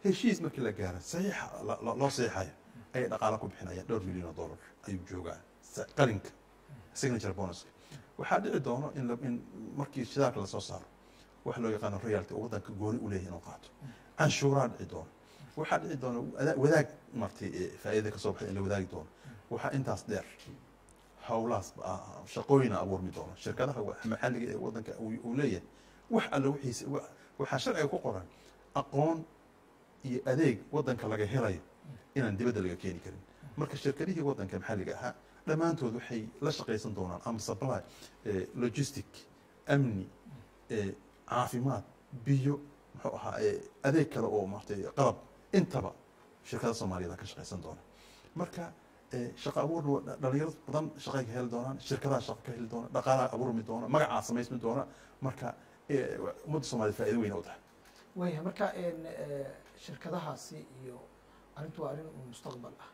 heshiis markii la gaaro saxiixa loo saxiixayo ayay dhaqaalo ku bixinayaan dhowr milyan oo dollar ayuu joogaa qalinka signature bonuska waxaa dhici doono in markii shidaalka la soo saaro waxa loo yaqaano royalty oo waddanka gooni u leeyahay inuu qaato. Canshuuraa dhici doono. Waxaa dhici doono ada- wadaag martay ee faa'iidada ka soo baxay in la wadaagi doono. Waxaa intaas dheer howlahaas ah, shaqooyina abuurmi doono. Shirkadaha maxalliga ee waddanka uu leeyahay. Wax alla wixiisa wa- waxaa sharciga ku qoran aqoon iyo adeeg waddanka laga helayo inaan dibadda laga keeni karin. Marka shirkadihii waddanka maxalliga ahaa dhammaantood waxay la shaqaysan doonaan ama supply eh, logistic amni eh, caafimaad biyo muxuu ahaa eh, adeeg kale oo maartay qalab. Intaba shirkada soomaaliyeed ka shaqaysan doona marka shaqo abuurna dhalinyaro badan shaqay ka heli doonaan shirkadaha shaqo ka heli doona dhaqaalaha abuurmi doona magacaa samaysmi doona marka ummadda soomaaliyeed faa'iido weyn u tahay. Waya marka shirkadahaasi iyo arrintu waa arrin mustaqbal ah.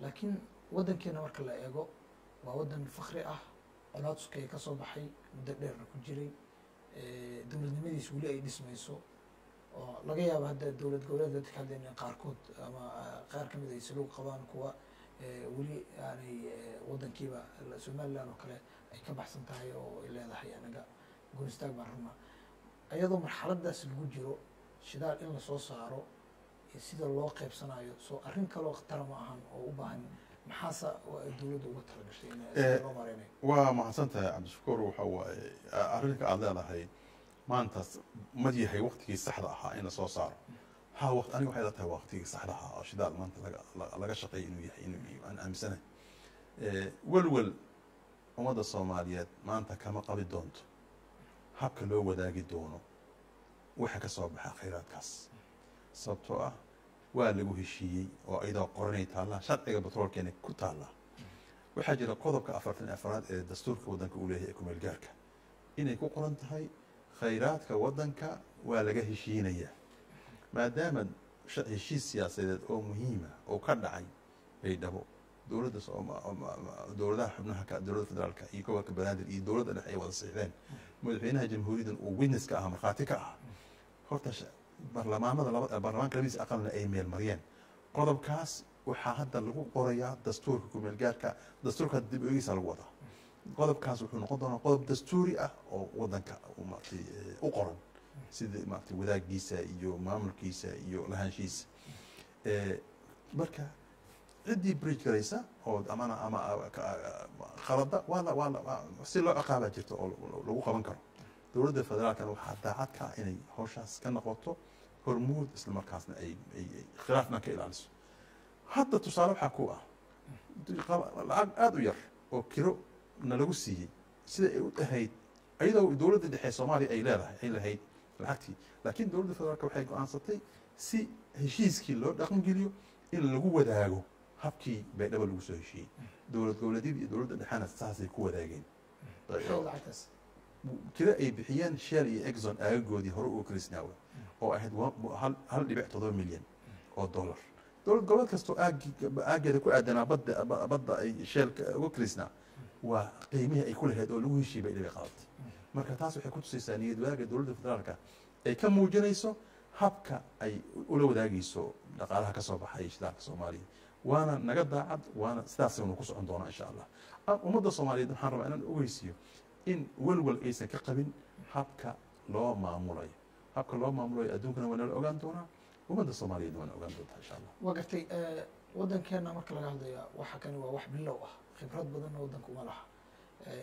Laakiin waddankeena marka la eego waa waddan fakri ah colaad sukaya ka soo baxay muddo dheerna ku jiray dowladnimadiis weli ay dhismayso oo laga yaabo hadda dowlad goboleed dadka hadda qaarkood ama eh, qaar ka mid ay saluug qabaan kuwa weli aanay eh, waddankiiba la- somaliland oo kale ay ka baxsan tahay oo ay leedahay anaga goonistaag baan rabnaa ayadoo marxaladaas lagu jiro shidaal in la soo saaro iyo sida loo qaybsanayo soo arrin kaloo khatara ma ahan oo u baahan ay dowladda uga talagashay in Eh, mareynayo waa mahadsan tahay cabdishakuur waxa waaye arrinka aad leedahay maantaas ma yahay waqtigii saxda ahaa in la soo saaro ha waqti aniga waxay ila tahay waqtigii saxda ahaa oo shidaal maanta laga la- laga shaqeeya inuu yahay inuu aan aaminsanahay welwel ummadda soomaaliyeed maanta kama qabi doonto habka loo wadaagi doono waxa ka soo baxa khayraadkaas sababtoo ah waa lagu heshiiyey oo iyadoo qoranay taallaa sharciga batroolkeena ku taallaa waxaa jira qodobka afartan afraad ee dastuurka waddanka uu leeyahay ee kumeel gaarka inay ku qoran tahay khayraadka waddanka waa laga heshiinayaa maadaama heshiis siyaasadeed oo muhiima oo ka dhacay baydhabo dowladda dowladaha xubnaha dowladda federaalka iyo gobolka banaadir iyo dowladda dhexe ay wada saxiixdeen madaxweynaha jamhuuriyaddan uu witness ka ahaa markhaati ka ah horta sh- baarlamaanada laba baarlamaanka labadiisa aqalna ay meel mariyeen. Qodobkaas waxaa hadda lagu qorayaa dastuurka kumeel gaarka dastuurka dib eegisa lagu wadaa. Qodobkaas wuxuu noqon doonaa qodob dastuuri ah oo waddanka uu maaragtay eh, u qoran sida maaragtay wadaagiisa iyo maamulkiisa iyo lahaanshiisa Eh, marka ciddii bridge garaysa oo amana ama waa la waa- si loo ciqaabaa jirta oo lagu qaban karo. Dowladda federaalkana waxaa daacad ka ah inay hawshaas ka noqoto hormuud isla markaasna ay ay ay khilaafna ka ilaaliso. Hadda tusaale waxaa ku ah lacag aada u yar oo kiro na lagu siiyey sida ay u ahayd iyadoo dowladda dhexe soomaaliya ay leedahay ay lahayd lacagtii laakiin dowladda federaalka waxay go'aansatay si heshiiskii loo dhaqangeliyo in lagu wadaago habkii baydhabo lagu soo heshiiyey. Dowlad goboleedyada iyo dowladda dhexena saasay ku wadaageen. Kira ay bixiyeen shell iyo exxon aagagoodii hore uga krisnaawa oo ahayd hal- dhibic todoba milyan oo dollar. Dowlad goboleed kastoo aageeda ku aadanaa badda ba- badda ay sheelka uga krisnaa waa qiimihii ay ku lahayd oo lagu heshiiyey bay dhibay qaadatay marka taas waxay ku tusaysaa niyad wadaagga dowladda federaalka. Ay ka muujinayso habka ay ula wadaagayso dhaqaalaha ka soo baxay shidaalka soomaaliya waana naga daacad waana sidaasaynu ku socon doonaa insha allah. Ah, ummadda soomaaliyeed waxaan rabaa inaan ogeysiiyo in welwel aysan ka qabin habka loo maamulayo habka loo maamulayo adduunkana waa nala ogaan doonaa ummadda soomaaliyeed waana ogaan doontaa insha allah. Waa gartay eh, waddankeena marka laga hadlaya waxa kani waa wax bilow ah khibrad badanna waddanka uma laha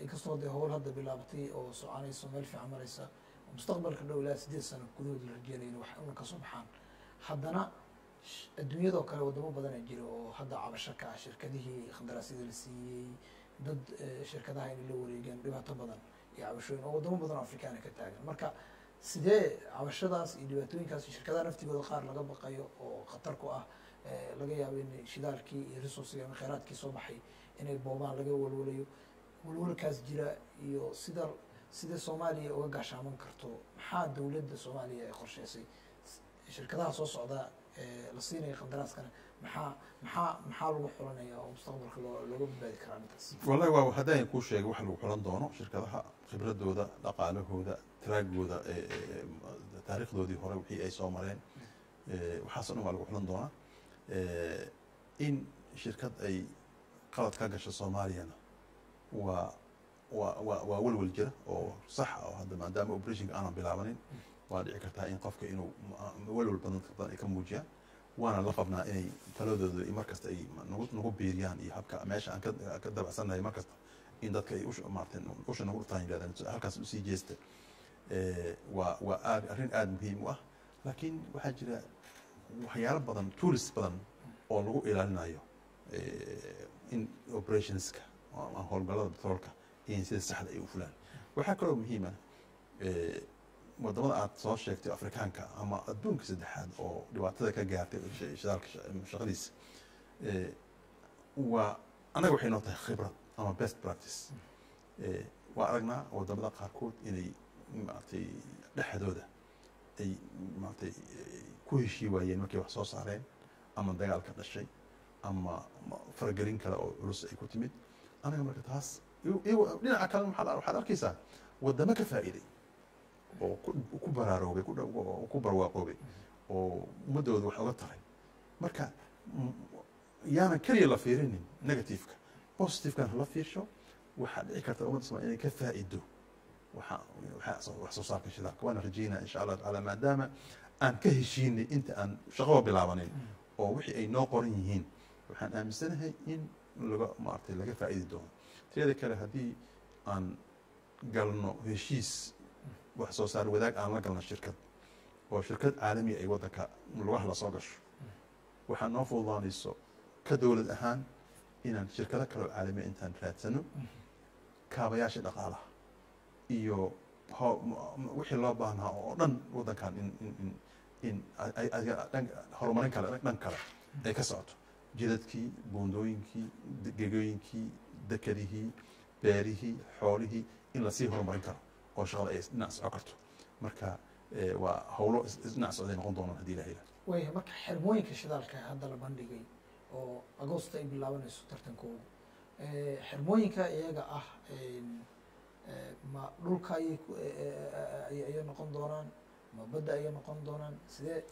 inkastoo dee howl hadda bilaabatay oo soconayso meel fiican maraysa mustaqbalka dhow ilaa sideed sano gudahood la rajeynaya in wax una ka soo baxaan haddana adduunyadoo kale wadamo badan ay jira oo hadda cabasho ka ah shirkadihii khandaraasyada la siiyey dad eh, shirkadaha inay la wareegeen dhibaato badan iyo cabashooyin oo wadamo badan oo afrikaana ka taagan. Marka sidee cabashadaas iyo dhibaatooyinkaas shirkadaha naftigooda qaar laga baqayo oo khatar ku ah eh, laga yaabo in shidaalkii iyo resourciga ama kheyraadkii soo baxay inay boobaan laga walwalayo walwalkaas jira iyo sida sida soomaaliya uga gaashaaman karto maxaa dowladda soomaaliya ay qorsheysay? Shirkadaha soo socda ee la siinaya qandaraaskana maxaa maxaa maxaa lagu xulanaya oo mustaqbalka loo looga badbaadi karaa arrintaas? Wallahi waa haddaan kuu sheegay wax lagu xulan doono shirkadaha khibradooda dhaqaalahooda taraagooda taariikhdoodii hore wixii ay soo mareen. Ee, waxaasoo dhan waa lagu xulan doonaa. In shirkad ay qalad ka gasho soomaaliyana waa waa waa welwel jira oo sax ah oo hadda maadaama operationka aanan bilaabanin waa dhici kartaa in qofka inuu welwel badan badan ka muujiyaan. Waana la qabnaa inay taladooda markasta ay nagu biiriyaan iyo habka meesha aan ka dabacsannahay markasta in dadka ay maartay usha nagu dhuftaan yidhahdaan. Halkaas u sii jeesta Eh, waa waa aad arrin aada muhiim u ah. Laakiin waxaa jira waxyaalo badan tourist badan oo lagu ilaalinayo eh, in operationska howlgallada petroolka in sida saxda ay u fulaan. Waxaa kaloo muhiima waddamada aad soo sheegtay afrikaanka ama adduunka saddexaad oo dhibaatada ka gaartay sh- shidaalka sha- shaqadiisa eh, waa annaga waxay noo tahay khibrad ama best practice. Eh, waa aragnaa waddamada qaarkood inay maaragtay dhexdooda ay maaragtay eh, ku heshii waayeen markay wax soo saareen ama dagaal ka dhashay ama ma- faragelin kale oo culus ay ku timid anaga marka taas dhinaca kale waxaad arkaysaa wadamo ka faa'iiday oo ku- baraaroobay ku barwaaqoobay oo ummadooda wax oga taray. Marka mm, yaanan keliya la fiirinin negativeka. Positivekana la fiirsho waxaa dhici karta ummadda somalia inay ka faa'ido wax soo saarka shidaalka. Waana rajeynaa insha allah tacaala maadaama aan ka heshiinay inta aan shaqaba bilaabanin oo wixii ay noo qoran yihiin. Waxaan aaminsanahay in laga maaragtay laga faa'idi doono. Teeda kale haddii aan galno heshiis wax soo saar wadaag aan la galno shirkad oo shirkad caalami ay waddanka lugaha la soo gasho waxaa noo fududaanayso ka dowlad ahaan inaan shirkado kale oo caalamiya intaan raadsano kaabayaasha dhaqaalaha iyo wixii loo baahnaa oo dhan waddankan in in in horumarin kale dhan kale ay ka socoto jidadkii buundooyinkii gegooyinkii dekedihii beerihii xoolihii in la sii horumarin karo oo shaqada ay dhinac soco karto marka eh, waa howlo dhinac socday noqon doonaan haddii ilaha ilaa waaya marka xirmooyinka shidaalka hadda la bandhigay oo agoosta ay bilaabanayso tartankooda Eh, xirmooyinka iyaga ah eh, ma dhulka ayay eh, eh, ayay noqon doonaan ma badda ayay noqon doonaan sidee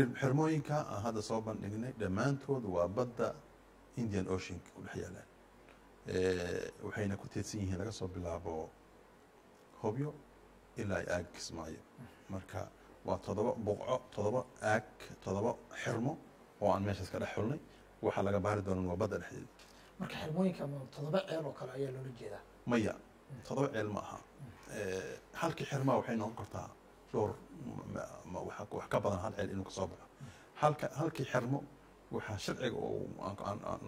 eh, xirmooyinka aan hadda soo bandhignay dhammaantood waa badda indian oceanka u dhex yaalaan Eh, waxayna ku teedsan yihiin laga soo bilaabo hobyo ilaa ay aag kismaayo. Marka waa toddoba buqco toddoba aag toddoba xirmo oo aan meeshaas ka dhex xulnay. Waxaa laga baari doonaan waa badda dhexdeeda. Marka xirmooyinka ma todoba ceel oo kale ayaa loola jeedaa? Maya toddoba ceel ma aha. Eh, halkii xirmaa waxay noqon kartaa dhowr wax ka badan hal ceel inuu ka soo baxo. Halka halkii xirmo waxaa sharciga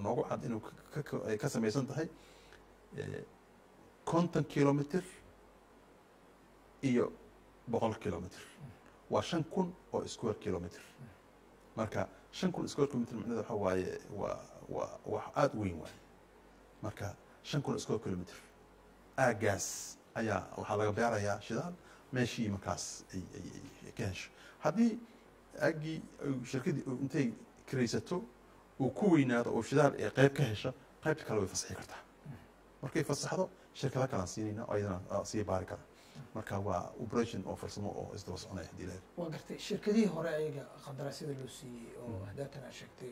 noogu cad inuu ka- ka- ay ka samaysan tahay konton kilomitr iyo boqol kilomitr waa shan kun oo square kilomitr marka shan kun square kilomitr macnaheeda waxa waaye waa waa wax aada u weyn waaye marka shan kun square kilomitr aagaas ayaa waxaa laga beerayaa shidaal meeshii markaas ay ka hesho haddii aaggii ay shirkadii intay kiraysato uu ku weynaado oo shidaal ee qayb ka hesho qaybta kale way fasaxi kartaa markay fasaxdo shirkado kalaan siinayna oo ayadana sii baari kara marka waa operation oo farsamo oo isdaba soconaya haddii la waa gartay shirkadihii hore ayaga qandaraasyada loo siiyey oo hadaatan aad sheegtay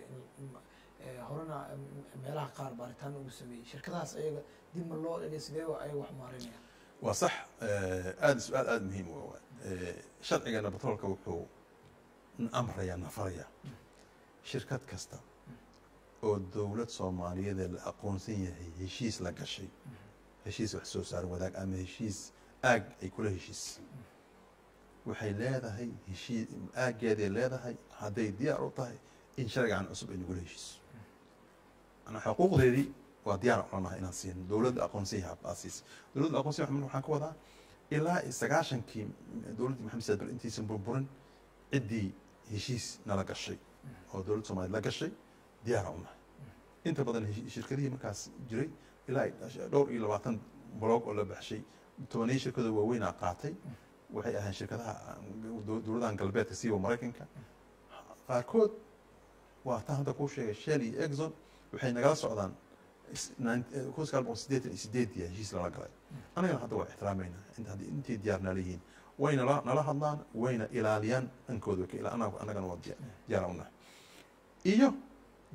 horena mm, meelaha qaar baaritaan ugu sameeyey shirkadahaas ayaga dib ma loo dhigay sidee ayaga wax maarinaya waa sax eh, aada su'aal aada muhiim u ah. Eh, sharcigana batroolka wuxuu amrayaa nafaraya shirkad kasta oo dowlad soomaaliyeed la aqoonsan yahay heshiis la gashay heshiis wax soo saar wadaag ama heshiis aag ay kula heshiis. Waxay leedahay heshii aaggeeday leedahay hadday diyaar u tahay in sharcigan cusub ay nagula heshiiso xuquuqdeedii waa diyaar olanahay inaan siino dowladda aqoonsiyaha baasiis dowladda aqoonsiyaha waxaan ka wadaa ilaa sagaashankii dowladdii maxamed saad bar intiisan burburin ciddii heshiis nala gashay oo dowladda soomaaliya la gashay diyaara u inta badan shirkadihii markaas jiray ilaa dhowr iyo labaatan blog oo la baxshay tobaniyo shirkadoo waaweynaa qaatay. Waxay ahayn shirkadaha dow- dowladahan galbeedka siiba maraykanka. Qaarkood waa taan hadda kuu sheegay shell iyo exxon waxay nagala socdaan kun sagaal boqol siddeetan iyo sideedii heshiis lala galay anagana hadda waa ixtiraamayna inta haddii intay diyaar nala yihiin way nala hadlaan wayna ilaaliyaan dhankooda annagana waa diya- diyaar u nahay iyo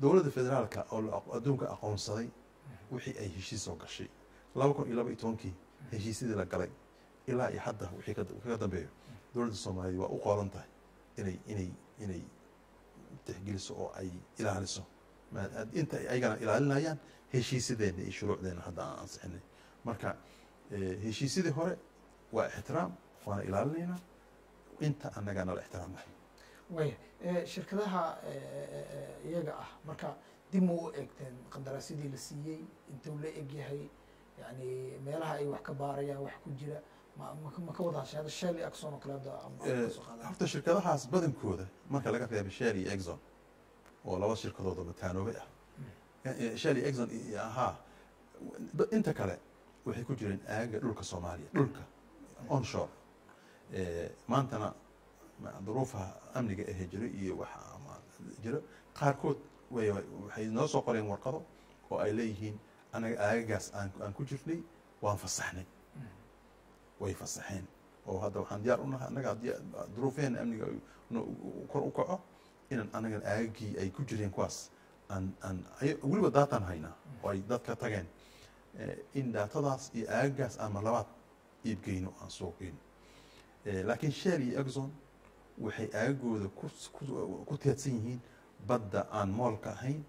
dowladda federaalka oo adduunka aqoonsaday wixii ay heshiis soo gashay. Laba kun iyo laba iyo tobankii heshiisyadii la galay ilaa iyo hadda wixii ka- kaga dambeeyo dowladda soomaaliyeed waa u qoolan tahay inay inay inay tixgeliso oo ay ilaaliso inta ay ayagana ilaalinayaan heshiisyadeena iyo shuruucdeena hadda aan ansixinay. Marka eh, heshiisyadii hore waa ixtiraam waana ilaalinaynaa inta annagaa nala ixtiraamnay waya eh, shirkadaha eh, iyaga ah marka dib ma u eegteen qandaraasyadii la siiyey intuu la eg yahay yani meelaha ay wax ka baarayaan wax ku jira ma ma- ma ka wada shell iyo axon oo kale horta shirkadahaas badankooda marka laga reebo shell iyo exxon oo laba shirkadood oo mataanoobay ah. Eh, shell iyo ahaa inta kale waxay ku jireen aaga dhulka soomaaliya dhulka onshore. Maantana ma- duruufaha amniga ahe jiro iyo jiro qaarkood waxay noo soo qoreen warqado oo ay leeyihiin anaga aagagaas aan ku jirnay waan fasaxnay. Way fasaxeen. Oo hadda waxaan diyaar u nahay annaga haddii duruufaheen amniga kor u kaco inaan anagan aagagii ay ku jireen kuwaas. Weliba daataan haynaa oo ay dad ka tageen. Eh, in daatadaas iyo aagagaas aan marlabaad iibgeyno aan Eh, laakiin shell iyo exxon waxay aagagooda ku teedsan yihiin badda aan moolka ahayn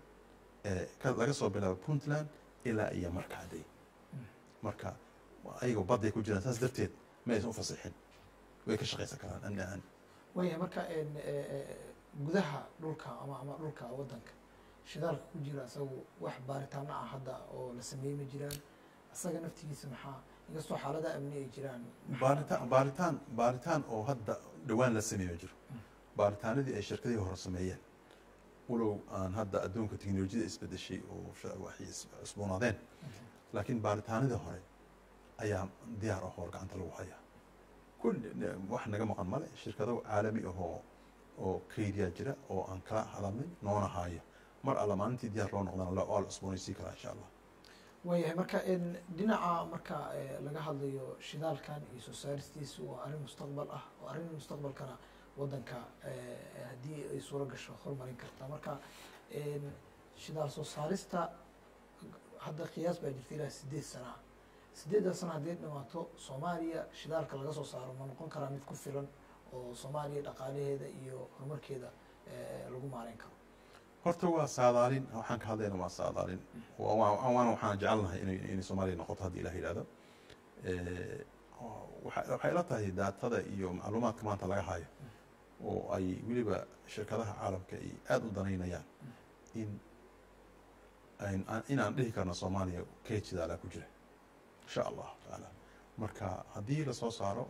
eh, laga soo bilaabo puntland ilaa iyo markaaday marka ayagoo badday ku jiraan saas darteed ma aysan u way ka shaqaysan karaan amni ahaan gudaha dhulka ama ama dhulka waddanka shidaalka ku jira isagu wax baaritaano ah hadda oo la sameeyey ma jiraan. Isaga naftigiisa maxaa inkastoo xaalada amni ay jiraan baaritaan baaritaan baaritaan oo hadda dhowaan la sameeyo jiro. Baaritaanadii ay shirkadihii hore sameeyeen. Walow aan hadda adduunka teknolojiyada isbedeshay oo waxay is- cusboonaadeen laakiin baaritaanadii hore ayaa diyaar ah oo gacanta lagu hayaa. Kul wax naga maqan male shirkado caalami ah oo kaydiyaa jira oo aan kala hadalnay noona haya mar alla maalintii diyaar loo noqdana waa la cusboonaysiin karaa insha allah. Waayahay marka dhinaca marka laga hadlayo shidaalkan iyo soo saaristiisu waa arrin mustaqbal ah oo arrin mustaqbalkana waddanka haddii ay suuro gasho horumarin karta. Marka shidaal soo saarista hadda qiyaas baa jirta ilaa sideed sana. Ah sideeddaa sana haddii dhamaato soomaaliya shidaalka laga soo saaro ma noqon karaa mid ku filan oo soomaaliya dhaqaalaheeda iyo horumarkeeda lagu maareyn karo. Horta waa saadaalin waxaan ka hadlayna waa saadaalin Waa- waa- waana waxaan jecelnahay inay soomaaliya noqoto haddii ilah yidhahdo waxa- waxay ila tahay daatada iyo macluumaadka maanta laga hayo oo ay weliba shirkadaha caalamka ay aada u danaynayaan in inaan dhihi karno soomaaliya keyd shidaalaa ku jira insha allahu tacaala. Marka haddii la soo saaro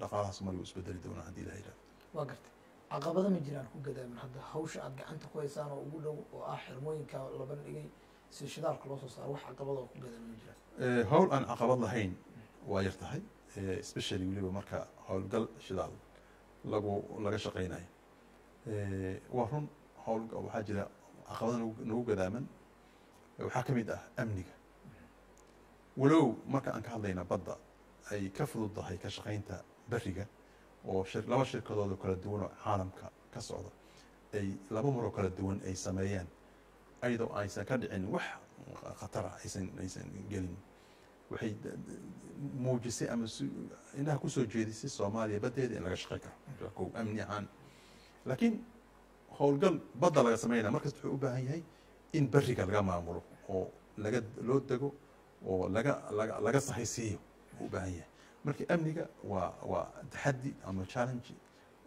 dhaqaalaha soomaaliya wuu isbedeli doonaa haddii ilah yidhahdo waa gartay. Caqabado ma jiraan ku gadaamin hadda hawsha aad gacanta ku haysaan oo ugu dhow oo ah xirmooyinka laba dhigay si shidaalka loo soo saaro wax caqabado oo ku gadaamin ma jiraan? Eh, hawl aan caqabad lahayn waa yar tahay eh, especially weliba marka howlgal shidaal lagu laga shaqaynayo Eh, waa run hawl waxaa jira caqabada nagu gadaaman Eh, waxaa ka mid ah amniga. Walow marka aan ka hadlayna badda ay ka fudud tahay ka shaqaynta beriga oo laba shirkadood oo kala duwan oo caalamka ka socda ay laba maroo kala duwan ay sameeyeen ayadoo aysan ka dhicin wax khatara aysan aysan gelin. Waxay muujisay ama indhaha ku soo jeedisay soomaaliya baddeeda in laga shaqayn karo. Amni ahaan laakiin howlgal badda laga sameynaya markasta wuxuu u baahan yahay in beriga laga maamulo oo laga loo dego oo laga laga laga sahaysiiyo uu u baahan yahay marka amniga waa waa taxaddi ama challenge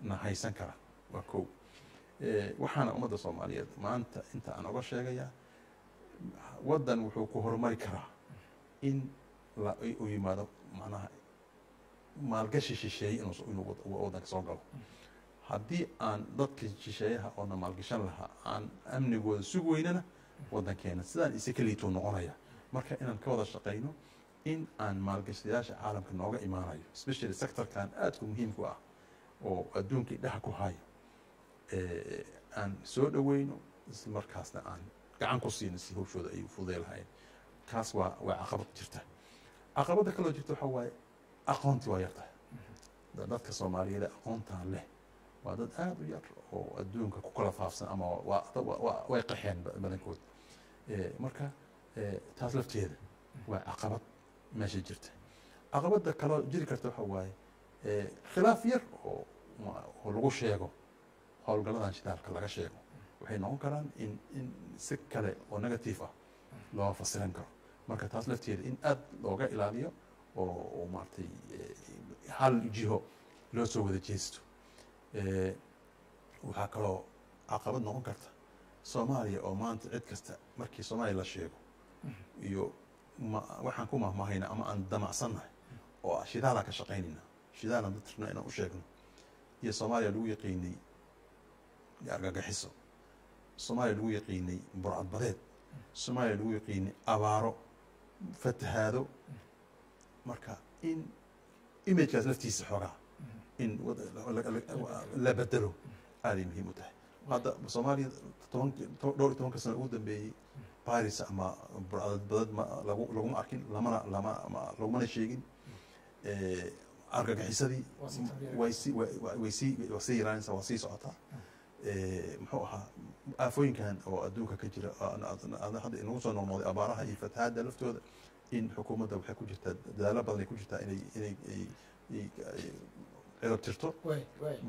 na haysan kara. Waa kow. Eh, waxaana ummadda soomaaliyeed maanta inta aan oga sheegayaa waddan wuxuu ku horumari karaa in uu yimaado macnaha maalgashi shisheeye inuu waddanka soo galo. Haddii aan dadka shisheeyaha oona maalgashan lahaa aan amnigooda sugi weynana waddankeena sidaan ise keliituu noqonaya. Marka inaan ka wada shaqayno in aan maalgashadayaasha caalamka nooga imaanayo especially sectorkan aadku muhiimku ah oo adduunka idhaha ku hayo. Eh, aan soo dhoweyno isla aan gacan ku siino si hawshooda ay u fududey lahayn. Kaas waa waa caqabad jirta. Caqabadda kaloo jirta waxaa waaye aqoontii waa yartahay. Da- dadka soomaaliyeed ee aqoontan leh waa dad aad u yar oo adduunka ku kala faafsan ama way qaxeen ba- badankood. Eh, marka eh, taas lafteeda waa caqabad meesha jirta. Caqabadda kaloo jiri karta waxaa waaye khilaaf yar oo oo lagu sheego howlgalladan shidaalka laga sheego waxay noqon karaan in in si kale oo negative ah loo fasiran karo. Marka taas lafteeda in aad looga ilaaliyo oo maaragtay hal jiho loo soo wada jeesto waxaa kaloo caqabad noqon karta soomaaliya oo maanta cid kasta markii soomaaliya la sheego iyo waxaan ku mahmahayna ama aan damacsannahay oo ah shidaalaan ka shaqaynayna shidaalaan dad rabna inaan u sheegno. Iyo soomaaliya lagu yaqiinay argagaxiso. Soomaaliya lagu yaqiinay burcadbadeed soomaaliya lagu yaqiinay abaaro fatahaado. Marka in imagekaas laftiisa xoogaa in la- bedelo aaday muhiim u tahay. Hadda soomaaliya toban dhowr iyo tobanka sano ugu dambeeyey baris ama burcadbadeed ma lagu laguma arkin lamana lama ma- lagumana sheegin Eh, argagixisadii way way sii waa sii yaraanaysaa waa sii socotaa Eh, muxuu ahaa aafooyinkan oo adduunka ka jira aan hadda inagu soo noqnoqday abaaraha iyo fatahaadda laftooda in xukuumadda waxay ku jirtaa dadaalo badan ay ku jirtaa inay inay ay ay ay cirab tirto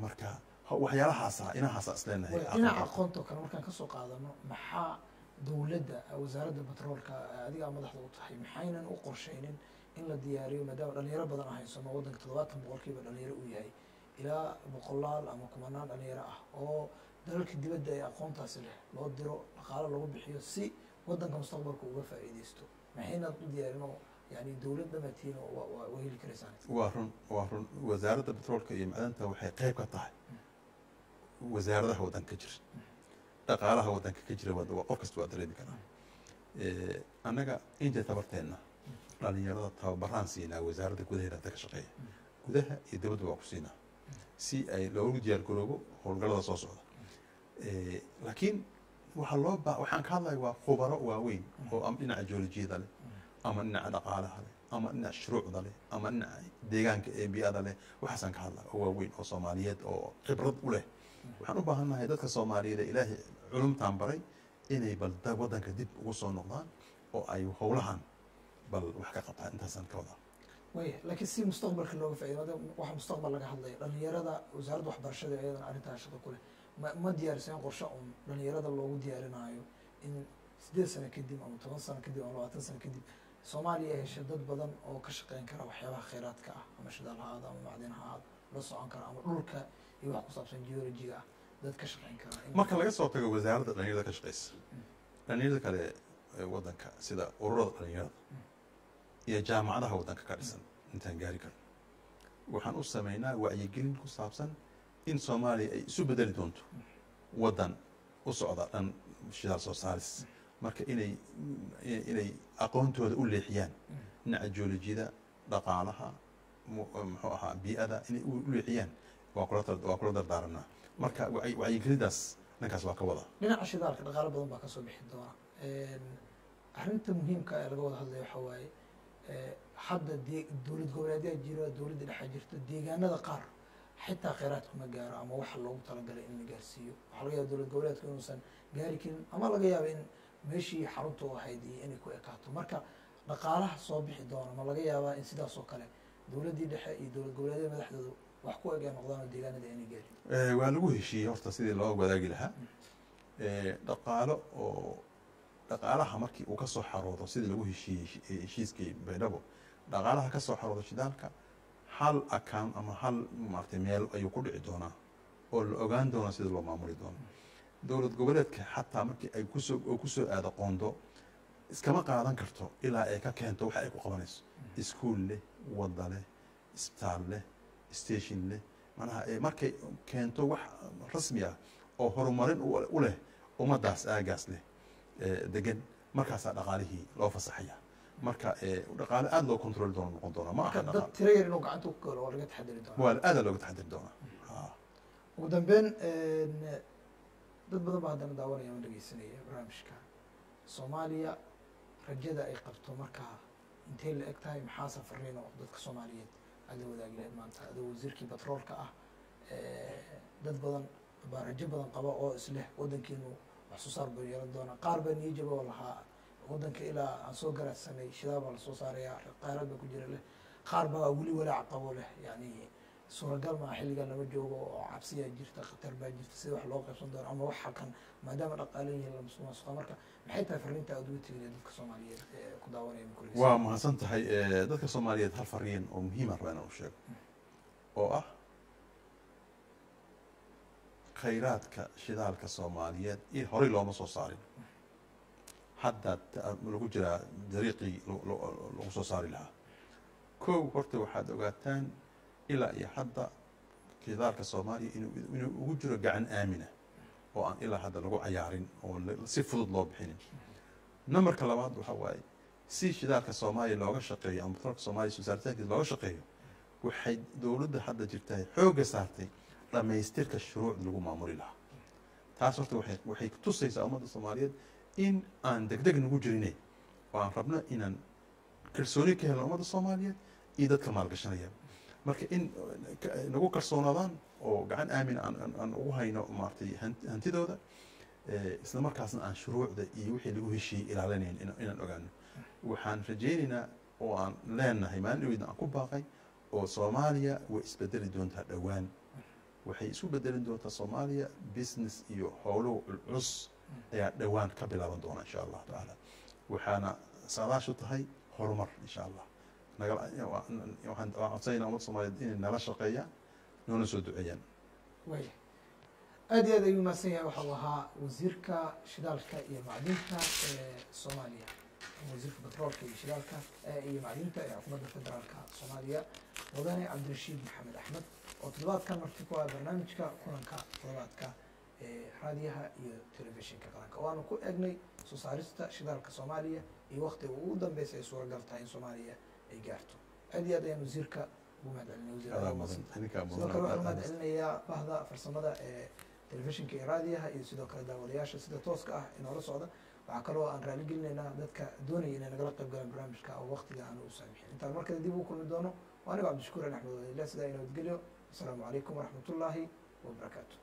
marka ha- waxyaalahaasa inahaasa isleenahay dhinaca aqoontoo kale markaan ka soo qaadano maxaa dowladda wasaaradda batroolka adigaa madaxda u tahay maxaynan u qorshaynin in la diyaariyo maadaama dhalinyaro badan ah haysano waddanka toddobaatan boqolkiiba dhalinyaro uu yahay. Ilaa boqolaal ama kumanaan dhalinyaro ah oo dalalka dibadda ee aqoontaasi leh loo diro dhaqaalo lagu bixiyo si waddanka mustaqbalka uga faa'iidaysto. Maxaynan u diyaarin oo yani dowlad dhamaatiin oo heli karaysaan. Waa run waa run. Wasaaradda batroolka iyo macdanta waxay qayb ka tahay wasaaradaha waddanka ka jira dhaqaalaha waddanka ka jira qof kasta waa dareemi karaa annaga inta tabarteenna dhalinyarada tababaraan siinaa wasaaradda gudaheeda hadda ka shaqeeya gudaha iyo dibadda waa ku siinaa si ay loogu diyaar garoobo howlgallada soo socda laakiin waxaa loo ba waxaan ka hadlaya waa khubaro waaweyn oo ama dhinaca joolojiyada leh ama dhinaca dhaqaalaha leh ama dhinaca shuruucda leh ama dhinaca deegaanka ee biyada leh waxaasaan ka hadlaya oo waaweyn oo soomaaliyeed oo khibrad u leh waxaan u baahannahay dadka soomaaliyeed ee ilaahay culumtaan baray inay bal da- waddanka dib ugu soo noqdaan oo ay howlahan bal wax ka qabtaan intaasaan ka wadaa way laakiin si mustaqbalka looga faa'iido maadaama waxa mustaqbal laga hadlaya dhalinyarada wasaaradda waxbarashada iyadana arrintaa shaqo ku leh ma ma diyaariseen qorshe un dhalinyarada loogu diyaarinaayo in sideed sano kadib ama toban sano kadib ama labaatan sano kadib soomaaliya ay heshay dad badan oo ka shaqeyn kara waxyaabaha kheyraadka ah ama shidaal ha ahaado ama macdin ha ahaado la socon kara ama dhulka iyo wax ku saabsan geologiga ah dad ka shaqeyn kara in- marka laga soo tago wasaaradda dhalinyarada ka shaqeysa dhalinyarada kale ee waddanka sida ururada dhalinyarada iyo jaamacadaha waddanka ka dhisan intaan gaari karno waxaan u sameynaa wacyigelin ku saabsan in soomaaliya ay isu bedeli doonto waddan u socda dhan shidaal soo saaris marka inay inay aqoontooda u leexiyaan dhinaca joolojiyada dhaqaalaha mu- muxuu ahaa bii'ada inay u leexiyaan waa kula dardaaranaa marka wacyi- wacyigelindaas dhankaas waa ka wada. Dhinaca shidaalka dhaqaalo badan baa ka soo bixi doona. Arrinta muhiimka ee laga wada hadlaya waxaa waaye hadda dee dowlad goboleedyaa jira dowladda dhexa jirta deegaanada qaar xitaa kheyraadku ma gaaro ama waxa loogu talagalay in la gaarsiiyo. Waxaa laga yaaba dowlad goboleedku inuusan gaari karin ama laga yaaba in meeshii xarunta u ahayd iyo inay ku ekaato marka dhaqaalaha soo bixi doona ma laga yaabaa in sidaas oo kale dowladdii dhexe iyo dowlad goboleedyada madaxdooda wax ku eg ay noqdaan deegaanada gaarin Eh, waa lagu heshiiyey horta sidii loo wadaagi lahaa. Eh, dhaqaalo oo dhaqaalaha markii uu ka soo xaroodo sidii lagu heshiiyey heshi- eh, heshiiskii baydhabo dhaqaalaha ka soo xaroodo shidaalka hal account ama hal maaragtay meel ayuu ku dhici doonaa oo la ogaan doona sida loo maamuli doono. Dowlad goboleedka xataa markii ay ku soo oo ku soo aado qoondo iskama qaadan karto ilaa ay ka keento waxa ay ku qabanayso. Iskuul leh wadda leh isbitaal leh station leh manaha markay keento wax rasmi ah oo horumarin u leh ummaddaas aagaas leh eh, degan markaasaa dhaqaalihii loo fasaxaya. Marka dhaqaale aada loo control doono noqon doona ma aha dad dhaqaale. tiro yar inuu gacanta ku galo waa laga taxadiri doonaa. Waa aada looga taxadiri doonaa. Ha. ugu dambeyn dad badan baa haddana daawanaya ama dhegeysanaya. Barnaamijka soomaaliya rajada ay qabto markaa intay la eg tahay maxaa safariin oo dadka soomaaliyeed aad la wadaagi lahayd maanta adoo wasiirkii batroolka ah dad badan baa badan qaba oo isleh waddankiinu wax soo saar buu yeelan doonaa qaar baa niyajaba oo lahaa waddanka ilaa aan soo garaadsanay shidaa baa la soo saaraya qaarad baa ku jira leh qaar baa weli walaac qabo leh yani suuragal maa xilligan lama joogo oo cabsiyaa jirta khatar baa jirta sida wax loo qaybsan doono ama wax xaqan maadaama dhaqaalayihin lamasuqmaasuqa marka maxay tahay fariinta aad dadka soomaaliyeed ee ku daawanaya waa mahadsan tahay dadka soomaaliyeed hal fariin oo muhiima raba inaan u sheego oo ah khayraadka shidaalka soomaaliyeed i horey looma soo saarin hadda ta- lagu jiraa dariiqii lagu soo saari lahaa kow horta waxaad ogaataan ilaa iyo hadda shidaalka soomaaliya inuu inuu ugu jiro gacan aamina oo aan ilaa hadda lagu cayaarin oo si fudud loo bixinin. Numberka labaad waxaa waaye si shidaalka soomaaliya looga shaqeeyo ama batroolka soomaaliya soo saaritaankiisa looga shaqeeyo waxay dowladda hadda jirtaa xoogga saartay dhammaystirka shuruucda lagu maamuli lahaa. Taas horta waxay tusaysaa ummadda soomaaliyeed in aan degdeg nagu jirine oo aan rabno inaan kalsooni ka helno ummadda soomaaliyeed iyo dadka maalgashanaya marka in ka- nagu kalsoonaadaan oo gacan aamin aan ugu hayno maaragtay han- hantidooda eh, isla markaasna aan shuruucda iyo wixii lagu heshiiyey ilaalinayn ina- inaan ogaano. Waxaan rajaynaynaa oo aan leenahay maalin aan ku baaqay oo soomaaliya way isbedeli doontaa dhowaan. Waxay isu bedeli doontaa soomaaliya business iyo howlo culculus ayaa dhowaan ka bilaaban doona insha allahu tacaala. Waxaana saadaashu tahay horumar insha allah waxaan codsanayna ummadda soomaaliyeed inay nala shaqeeyaan noona soo duceeyaan. Waaya aad iyo aad ayuu mahadsan yahay waxa uu ahaa wasiirka shidaalka iyo macdinta ee soomaaliya. Ama wasiirka batroolka iyo shidaalka eh, iyo macdinta ee xukuumadda federaalka soomaaliya. Mudane cabdirashiid maxamed axmed oo toddobaadkan marti ku ah barnaamijka kulanka toddobaadka ee raadiyaha iyo telefishinka qaranka. Waanu ku egnay soo saarista shidaalka soomaaliya iyo waktiga ugu dambeysay ay suuragal tahay in soomaaliya ay gaarto. Aad iyo aad ayaan wasiirka ugu mahadcelinay wasiir adaa aad mudan umahadsantay. idinkaa sidoo kale waxaan mahad celinayaa bahda farsamada ee telefishinka iyo raadiyaha iyo sidoo kale daawadayaasha sida tooska ah inoola socda. Waxaa kaloo aan raali gelinaynaa dadka doonaya inay nagala qayb galaan barnaamijka oo waqtiga aan u saamixin. Intaan markale dib ugu kulmi doono waa anigo cabdishakuur ali axmed wadaile sidaa inabadgelyo asalaamu calaykum waraxmatullaahi wabarakaatu